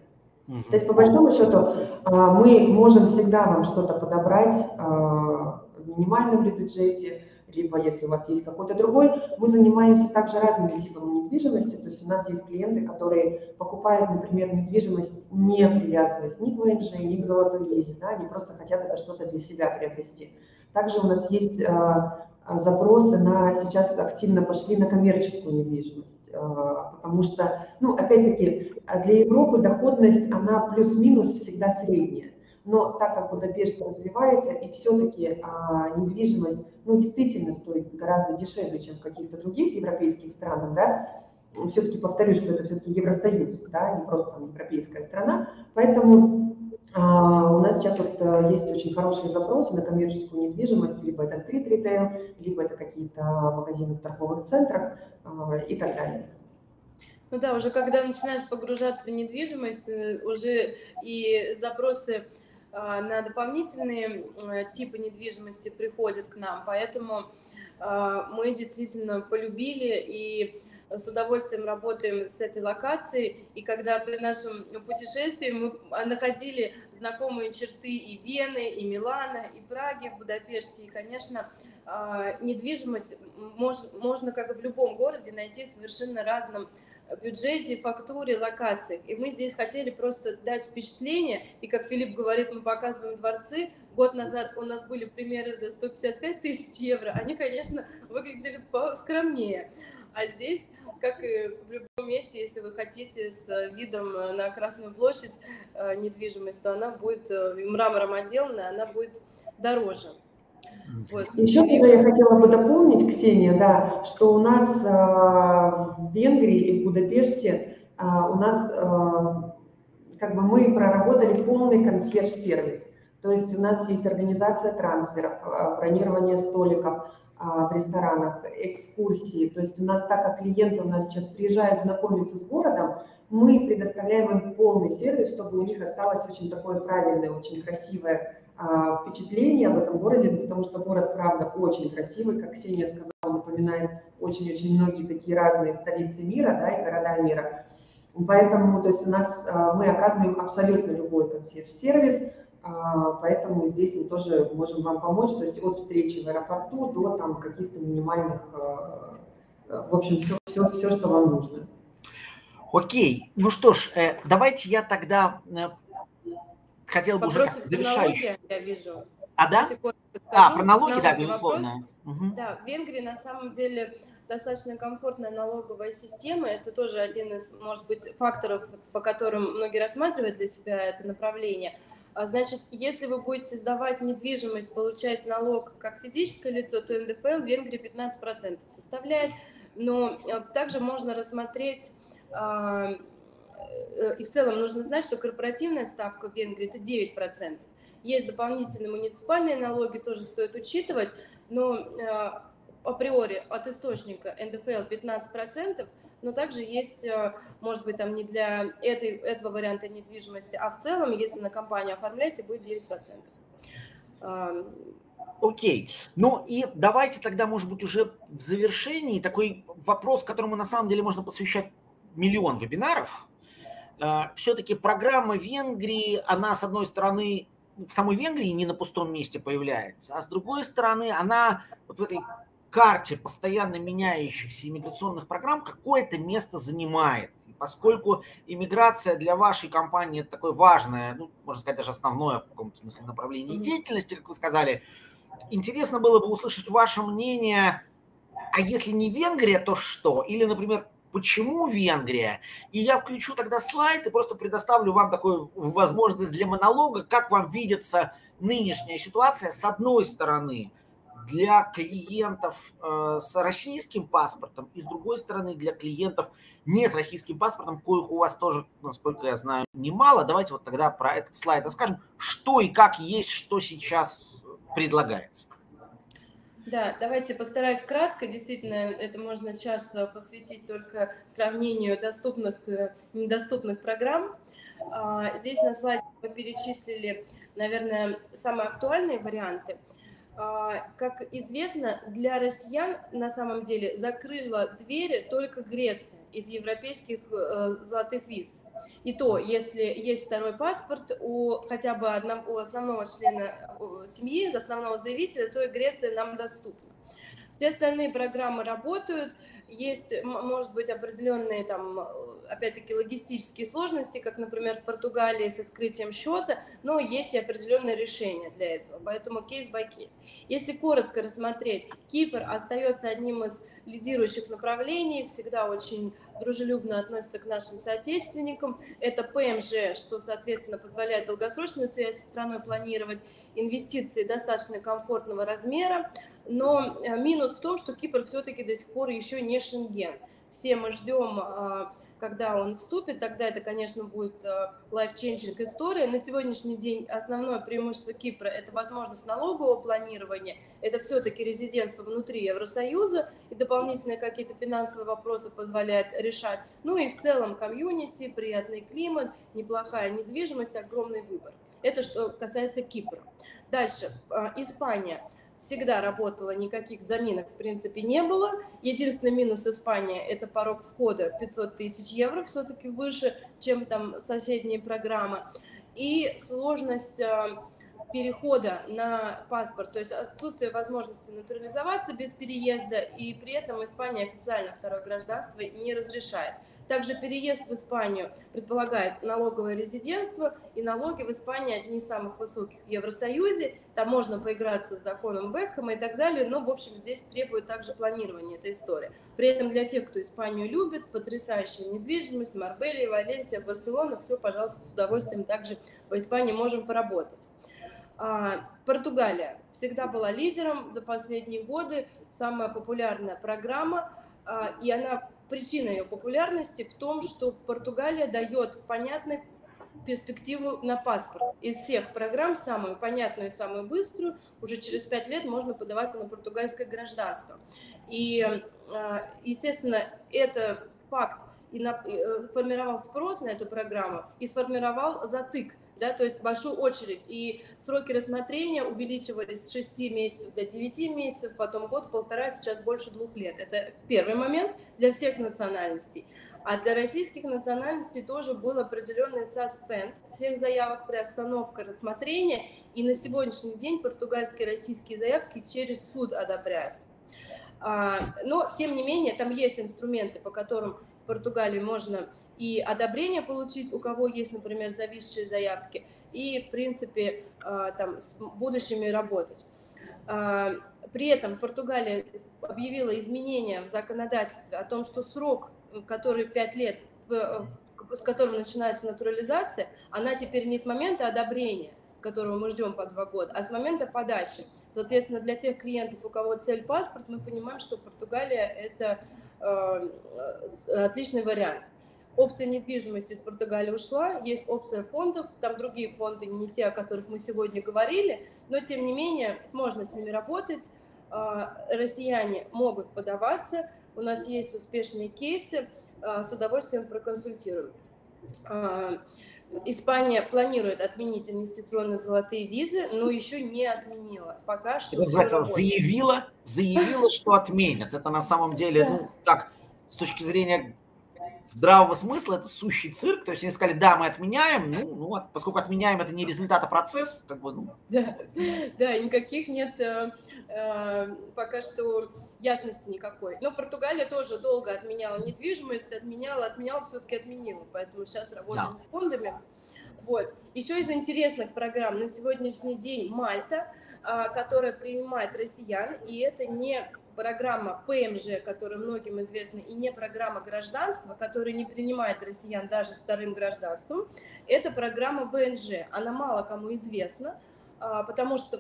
То есть, по большому счету, а, мы можем всегда вам что-то подобрать, а, минимальном ли бюджете, либо если у вас есть какой-то другой. Мы занимаемся также разными типами недвижимости, то есть у нас есть клиенты, которые покупают, например, недвижимость, не привязываясь ни к ВНЖ, ни к золотой визе, да, они просто хотят это что-то для себя приобрести. Также у нас есть а, запросы на, сейчас активно пошли на коммерческую недвижимость, а, потому что, ну, опять-таки, для Европы доходность, она плюс-минус всегда средняя но так как Будапешт развивается, и все-таки а, недвижимость, ну, действительно стоит гораздо дешевле, чем в каких-то других европейских странах, да, все-таки повторюсь, что это все-таки Евросоюз, да, не просто там европейская страна, поэтому а, у нас сейчас вот а, есть очень хорошие запросы на коммерческую недвижимость, либо это стрит-ритейл, либо это какие-то магазины в торговых центрах а, и так далее. Ну да, уже когда начинаешь погружаться в недвижимость, э, уже и запросы на дополнительные типы недвижимости приходят к нам, поэтому а, мы действительно полюбили и с удовольствием работаем с этой локацией. И когда при нашем путешествии мы находили знакомые черты и Вены, и Милана, и Праги, в Будапеште, и, конечно, а, недвижимость можно, как и в любом городе, найти совершенно разном бюджете, фактуре, локациях. И мы здесь хотели просто дать впечатление, и как Филипп говорит, мы показываем дворцы. Год назад у нас были примеры за 155 тысяч евро, они, конечно, выглядели скромнее. А здесь, как и в любом месте, если вы хотите с видом на Красную площадь э, недвижимость, то она будет э, мрамором отделана, она будет дороже. Вот. Еще куда я хотела бы дополнить, Ксения, да, что у нас э, в Венгрии и в Будапеште э, у нас э, как бы мы проработали полный консьерж-сервис. То есть у нас есть организация трансферов, бронирование столиков, в ресторанах, экскурсии. То есть у нас, так как клиенты у нас сейчас приезжают знакомиться с городом, мы предоставляем им полный сервис, чтобы у них осталось очень такое правильное, очень красивое впечатление об этом городе, потому что город, правда, очень красивый, как Ксения сказала, напоминает очень-очень многие такие разные столицы мира, да, и города мира. Поэтому, то есть у нас а, мы оказываем абсолютно любой консьерж-сервис, а, поэтому здесь мы тоже можем вам помочь, то есть от встречи в аэропорту до там каких-то минимальных, в общем, все, все, все, что вам нужно. Окей, ну что ж, э, давайте я тогда э, хотел бы уже завершающий. я вижу. А, да? А, про налоги, да, безусловно. Угу. Да, в Венгрии на самом деле достаточно комфортная налоговая система. Это тоже один из, может быть, факторов, по которым многие рассматривают для себя это направление. А, значит, если вы будете сдавать недвижимость, получать налог как физическое лицо, то НДФЛ в Венгрии 15% составляет. Но а, также можно рассмотреть а, и в целом нужно знать, что корпоративная ставка в Венгрии это 9%. Есть дополнительные муниципальные налоги, тоже стоит учитывать, но э, априори от источника НДФЛ 15%, но также есть, э, может быть, там не для этой, этого варианта недвижимости, а в целом, если на компанию оформляете, будет 9%. Окей. Ну и давайте тогда, может быть, уже в завершении такой вопрос, которому на самом деле можно посвящать миллион вебинаров. Э, Все-таки программа Венгрии, она, с одной стороны, в самой Венгрии не на пустом месте появляется, а с другой стороны, она вот в этой карте постоянно меняющихся иммиграционных программ какое-то место занимает. И поскольку иммиграция для вашей компании это такое важное, ну, можно сказать, даже основное в каком-то смысле направление деятельности, как вы сказали, интересно было бы услышать ваше мнение, а если не Венгрия, то что? Или, например, почему Венгрия. И я включу тогда слайд и просто предоставлю вам такую возможность для монолога, как вам видится нынешняя ситуация с одной стороны для клиентов э, с российским паспортом и с другой стороны для клиентов не с российским паспортом, коих у вас тоже, насколько я знаю, немало. Давайте вот тогда про этот слайд расскажем, что и как есть, что сейчас предлагается. Да, давайте постараюсь кратко. Действительно, это можно час э, посвятить только сравнению доступных и э, недоступных программ. А, здесь на слайде мы перечислили, наверное, самые актуальные варианты. А, как известно, для россиян на самом деле закрыла двери только Греция из европейских э, золотых виз. И то, если есть второй паспорт у хотя бы одного, у основного члена семьи, основного заявителя, то и Греция нам доступна. Все остальные программы работают, есть, может быть, определенные там, опять-таки, логистические сложности, как, например, в Португалии с открытием счета, но есть и определенные решения для этого, поэтому кейс by кейс. Если коротко рассмотреть, Кипр остается одним из лидирующих направлений, всегда очень дружелюбно относится к нашим соотечественникам. Это ПМЖ, что, соответственно, позволяет долгосрочную связь с страной планировать, инвестиции достаточно комфортного размера, но э, минус в том, что Кипр все-таки до сих пор еще не Шенген. Все мы ждем а, когда он вступит, тогда это, конечно, будет э, life-changing история. На сегодняшний день основное преимущество Кипра – это возможность налогового планирования, это все-таки резидентство внутри Евросоюза, и дополнительные какие-то финансовые вопросы позволяет решать. Ну и в целом комьюнити, приятный климат, неплохая недвижимость, огромный выбор. Это что касается Кипра. Дальше, э, Испания всегда работала, никаких заминок в принципе не было. Единственный минус Испании – это порог входа 500 тысяч евро, все-таки выше, чем там соседние программы. И сложность э, перехода на паспорт, то есть отсутствие возможности натурализоваться без переезда, и при этом Испания официально второе гражданство не разрешает. Также переезд в Испанию предполагает налоговое резидентство, и налоги в Испании одни из самых высоких в Евросоюзе. Там можно поиграться с законом Бекхэма и так далее, но, в общем, здесь требует также планирования эта история. При этом для тех, кто Испанию любит, потрясающая недвижимость, Марбелия, Валенсия, Барселона, все, пожалуйста, с удовольствием также по Испании можем поработать. А, Португалия всегда была лидером за последние годы, самая популярная программа, а, и она причина ее популярности в том, что Португалия дает понятный перспективу на паспорт. Из всех программ самую понятную и самую быструю, уже через пять лет можно подаваться на португальское гражданство. И, а, естественно, это факт и на, э, формировал спрос на эту программу и сформировал затык, да, то есть большую очередь. И сроки рассмотрения увеличивались с 6 месяцев до 9 месяцев, потом год-полтора, сейчас больше двух лет. Это первый момент для всех национальностей. А для российских национальностей тоже был определенный суспенд всех заявок, приостановка рассмотрения, и на сегодняшний день португальские и российские заявки через суд одобряются. А, но, тем не менее, там есть инструменты, по которым в Португалии можно и одобрение получить, у кого есть, например, зависшие заявки, и, в принципе, а, там, с будущими работать. А, при этом Португалия объявила изменения в законодательстве о том, что срок который 5 лет, э, с которого начинается натурализация, она теперь не с момента одобрения, которого мы ждем по два года, а с момента подачи. Соответственно, для тех клиентов, у кого цель паспорт, мы понимаем, что Португалия – это э, отличный вариант. Опция недвижимости из Португалии ушла, есть опция фондов, там другие фонды, не те, о которых мы сегодня говорили, но тем не менее можно с ними работать, э, россияне могут подаваться, у нас есть успешные кейсы, с удовольствием проконсультируем. Испания планирует отменить инвестиционные золотые визы, но еще не отменила. Пока что. Это называется заявила, заявила, что отменят. Это на самом деле, ну, так, с точки зрения здравого смысла это сущий цирк. То есть они сказали, да, мы отменяем, ну, ну поскольку отменяем, это не результат, а процесс, как бы, ну. Да, да, никаких нет э, пока что ясности никакой. Но Португалия тоже долго отменяла недвижимость, отменяла, отменяла, все-таки отменила, поэтому сейчас работаем да. с фондами. Вот. Еще из интересных программ на сегодняшний день Мальта, э, которая принимает россиян, и это не программа ПМЖ, которая многим известна, и не программа гражданства, которая не принимает россиян даже вторым гражданством, это программа ВНЖ. Она мало кому известна, а, потому что,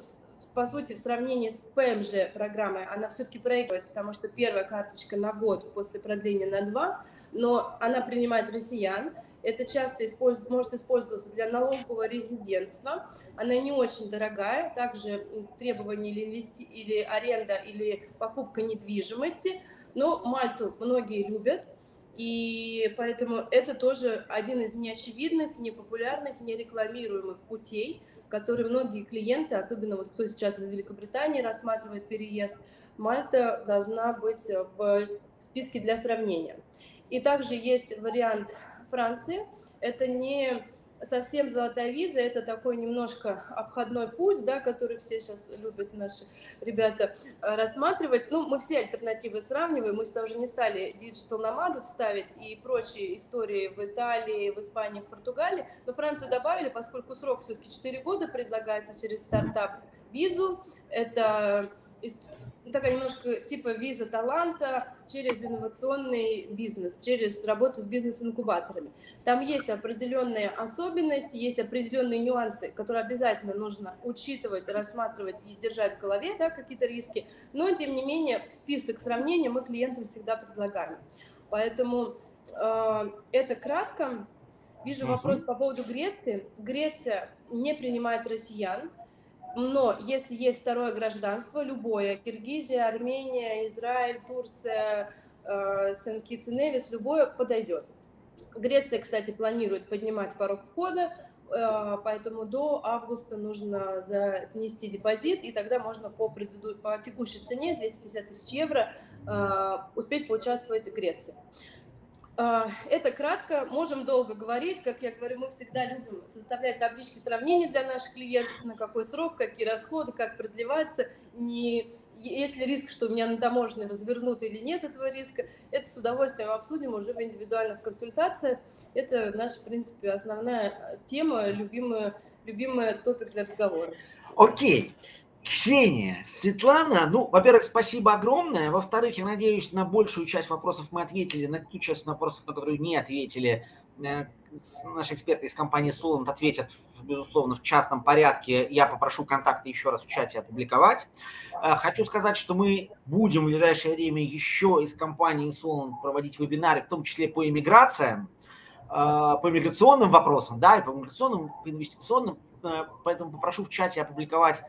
по сути, в сравнении с ПМЖ программой, она все-таки проигрывает, потому что первая карточка на год после продления на два, но она принимает россиян, это часто используется, может использоваться для налогового резидентства. Она не очень дорогая. Также требования или, инвести... или аренда, или покупка недвижимости. Но Мальту многие любят. И поэтому это тоже один из неочевидных, непопулярных, нерекламируемых путей, которые многие клиенты, особенно вот кто сейчас из Великобритании рассматривает переезд, Мальта должна быть в списке для сравнения. И также есть вариант Франции. Это не совсем золотая виза, это такой немножко обходной путь, да, который все сейчас любят наши ребята э, рассматривать. Ну, мы все альтернативы сравниваем, мы сюда уже не стали digital номадов ставить и прочие истории в Италии, в Испании, в Португалии, но Францию добавили, поскольку срок все-таки 4 года предлагается через стартап визу, это такая немножко типа виза таланта через инновационный бизнес, через работу с бизнес-инкубаторами. Там есть определенные особенности, есть определенные нюансы, которые обязательно нужно учитывать, рассматривать и держать в голове, да, какие-то риски, но тем не менее в список сравнения мы клиентам всегда предлагаем. Поэтому э, это кратко. Вижу вопрос по поводу Греции. Греция не принимает россиян, но если есть второе гражданство, любое, Киргизия, Армения, Израиль, Турция, э, Сен-Китс и Невис, любое подойдет. Греция, кстати, планирует поднимать порог входа, э, поэтому до августа нужно внести депозит, и тогда можно по, предыду... по текущей цене 250 тысяч евро э, успеть поучаствовать в Греции. А, это кратко, можем долго говорить. Как я говорю, мы всегда любим составлять таблички сравнений для наших клиентов, на какой срок, какие расходы, как продлеваться. Не, если риск, что у меня на таможне развернут или нет этого риска, это с удовольствием обсудим уже в индивидуальных консультациях. Это наша, в принципе, основная тема, любимая, любимая топик для разговора. Окей. Ксения, Светлана, ну, во-первых, спасибо огромное. Во-вторых, я надеюсь, на большую часть вопросов мы ответили, на ту часть вопросов, на которые не ответили, э, наши эксперты из компании Solent ответят, безусловно, в частном порядке. Я попрошу контакты еще раз в чате опубликовать. Э, хочу сказать, что мы будем в ближайшее время еще из компании Solent проводить вебинары, в том числе по иммиграциям. по миграционным вопросам, да, и по миграционным, по инвестиционным. Поэтому попрошу в чате опубликовать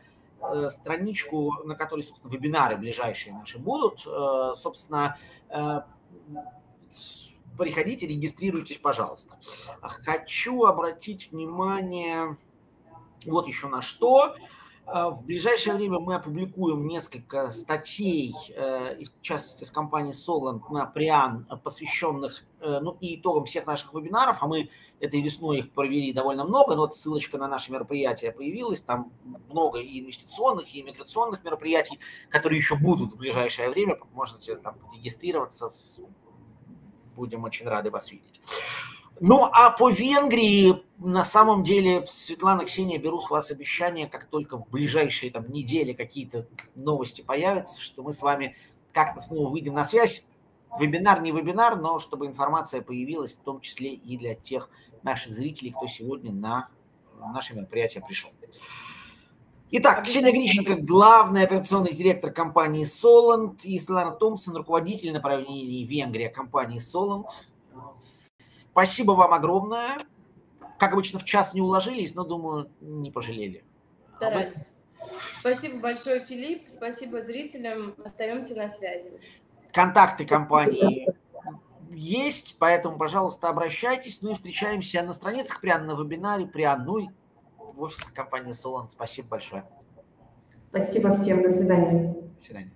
страничку, на которой, собственно, вебинары ближайшие наши будут. Собственно, приходите, регистрируйтесь, пожалуйста. Хочу обратить внимание вот еще на что. В ближайшее время мы опубликуем несколько статей, э, в частности, с компанией Solent на Приан, посвященных э, ну, и итогам всех наших вебинаров, а мы этой весной их провели довольно много, но вот ссылочка на наши мероприятия появилась, там много и инвестиционных, и иммиграционных мероприятий, которые еще будут в ближайшее время, можете там регистрироваться, будем очень рады вас видеть. Ну, а по Венгрии, на самом деле, Светлана, Ксения, беру с вас обещание, как только в ближайшие там, недели какие-то новости появятся, что мы с вами как-то снова выйдем на связь. Вебинар не вебинар, но чтобы информация появилась, в том числе и для тех наших зрителей, кто сегодня на наше мероприятие пришел. Итак, Ксения Грищенко, главный операционный директор компании Solent, и Светлана Томпсон, руководитель направления Венгрия компании Solent. Спасибо вам огромное. Как обычно, в час не уложились, но, думаю, не пожалели. Старались. Спасибо большое, Филипп. Спасибо зрителям. Остаемся на связи. Контакты компании есть, поэтому, пожалуйста, обращайтесь. Ну и встречаемся на страницах прямо на вебинаре, прямо ну и в офисе компании Solon. Спасибо большое. Спасибо всем. До свидания. До свидания.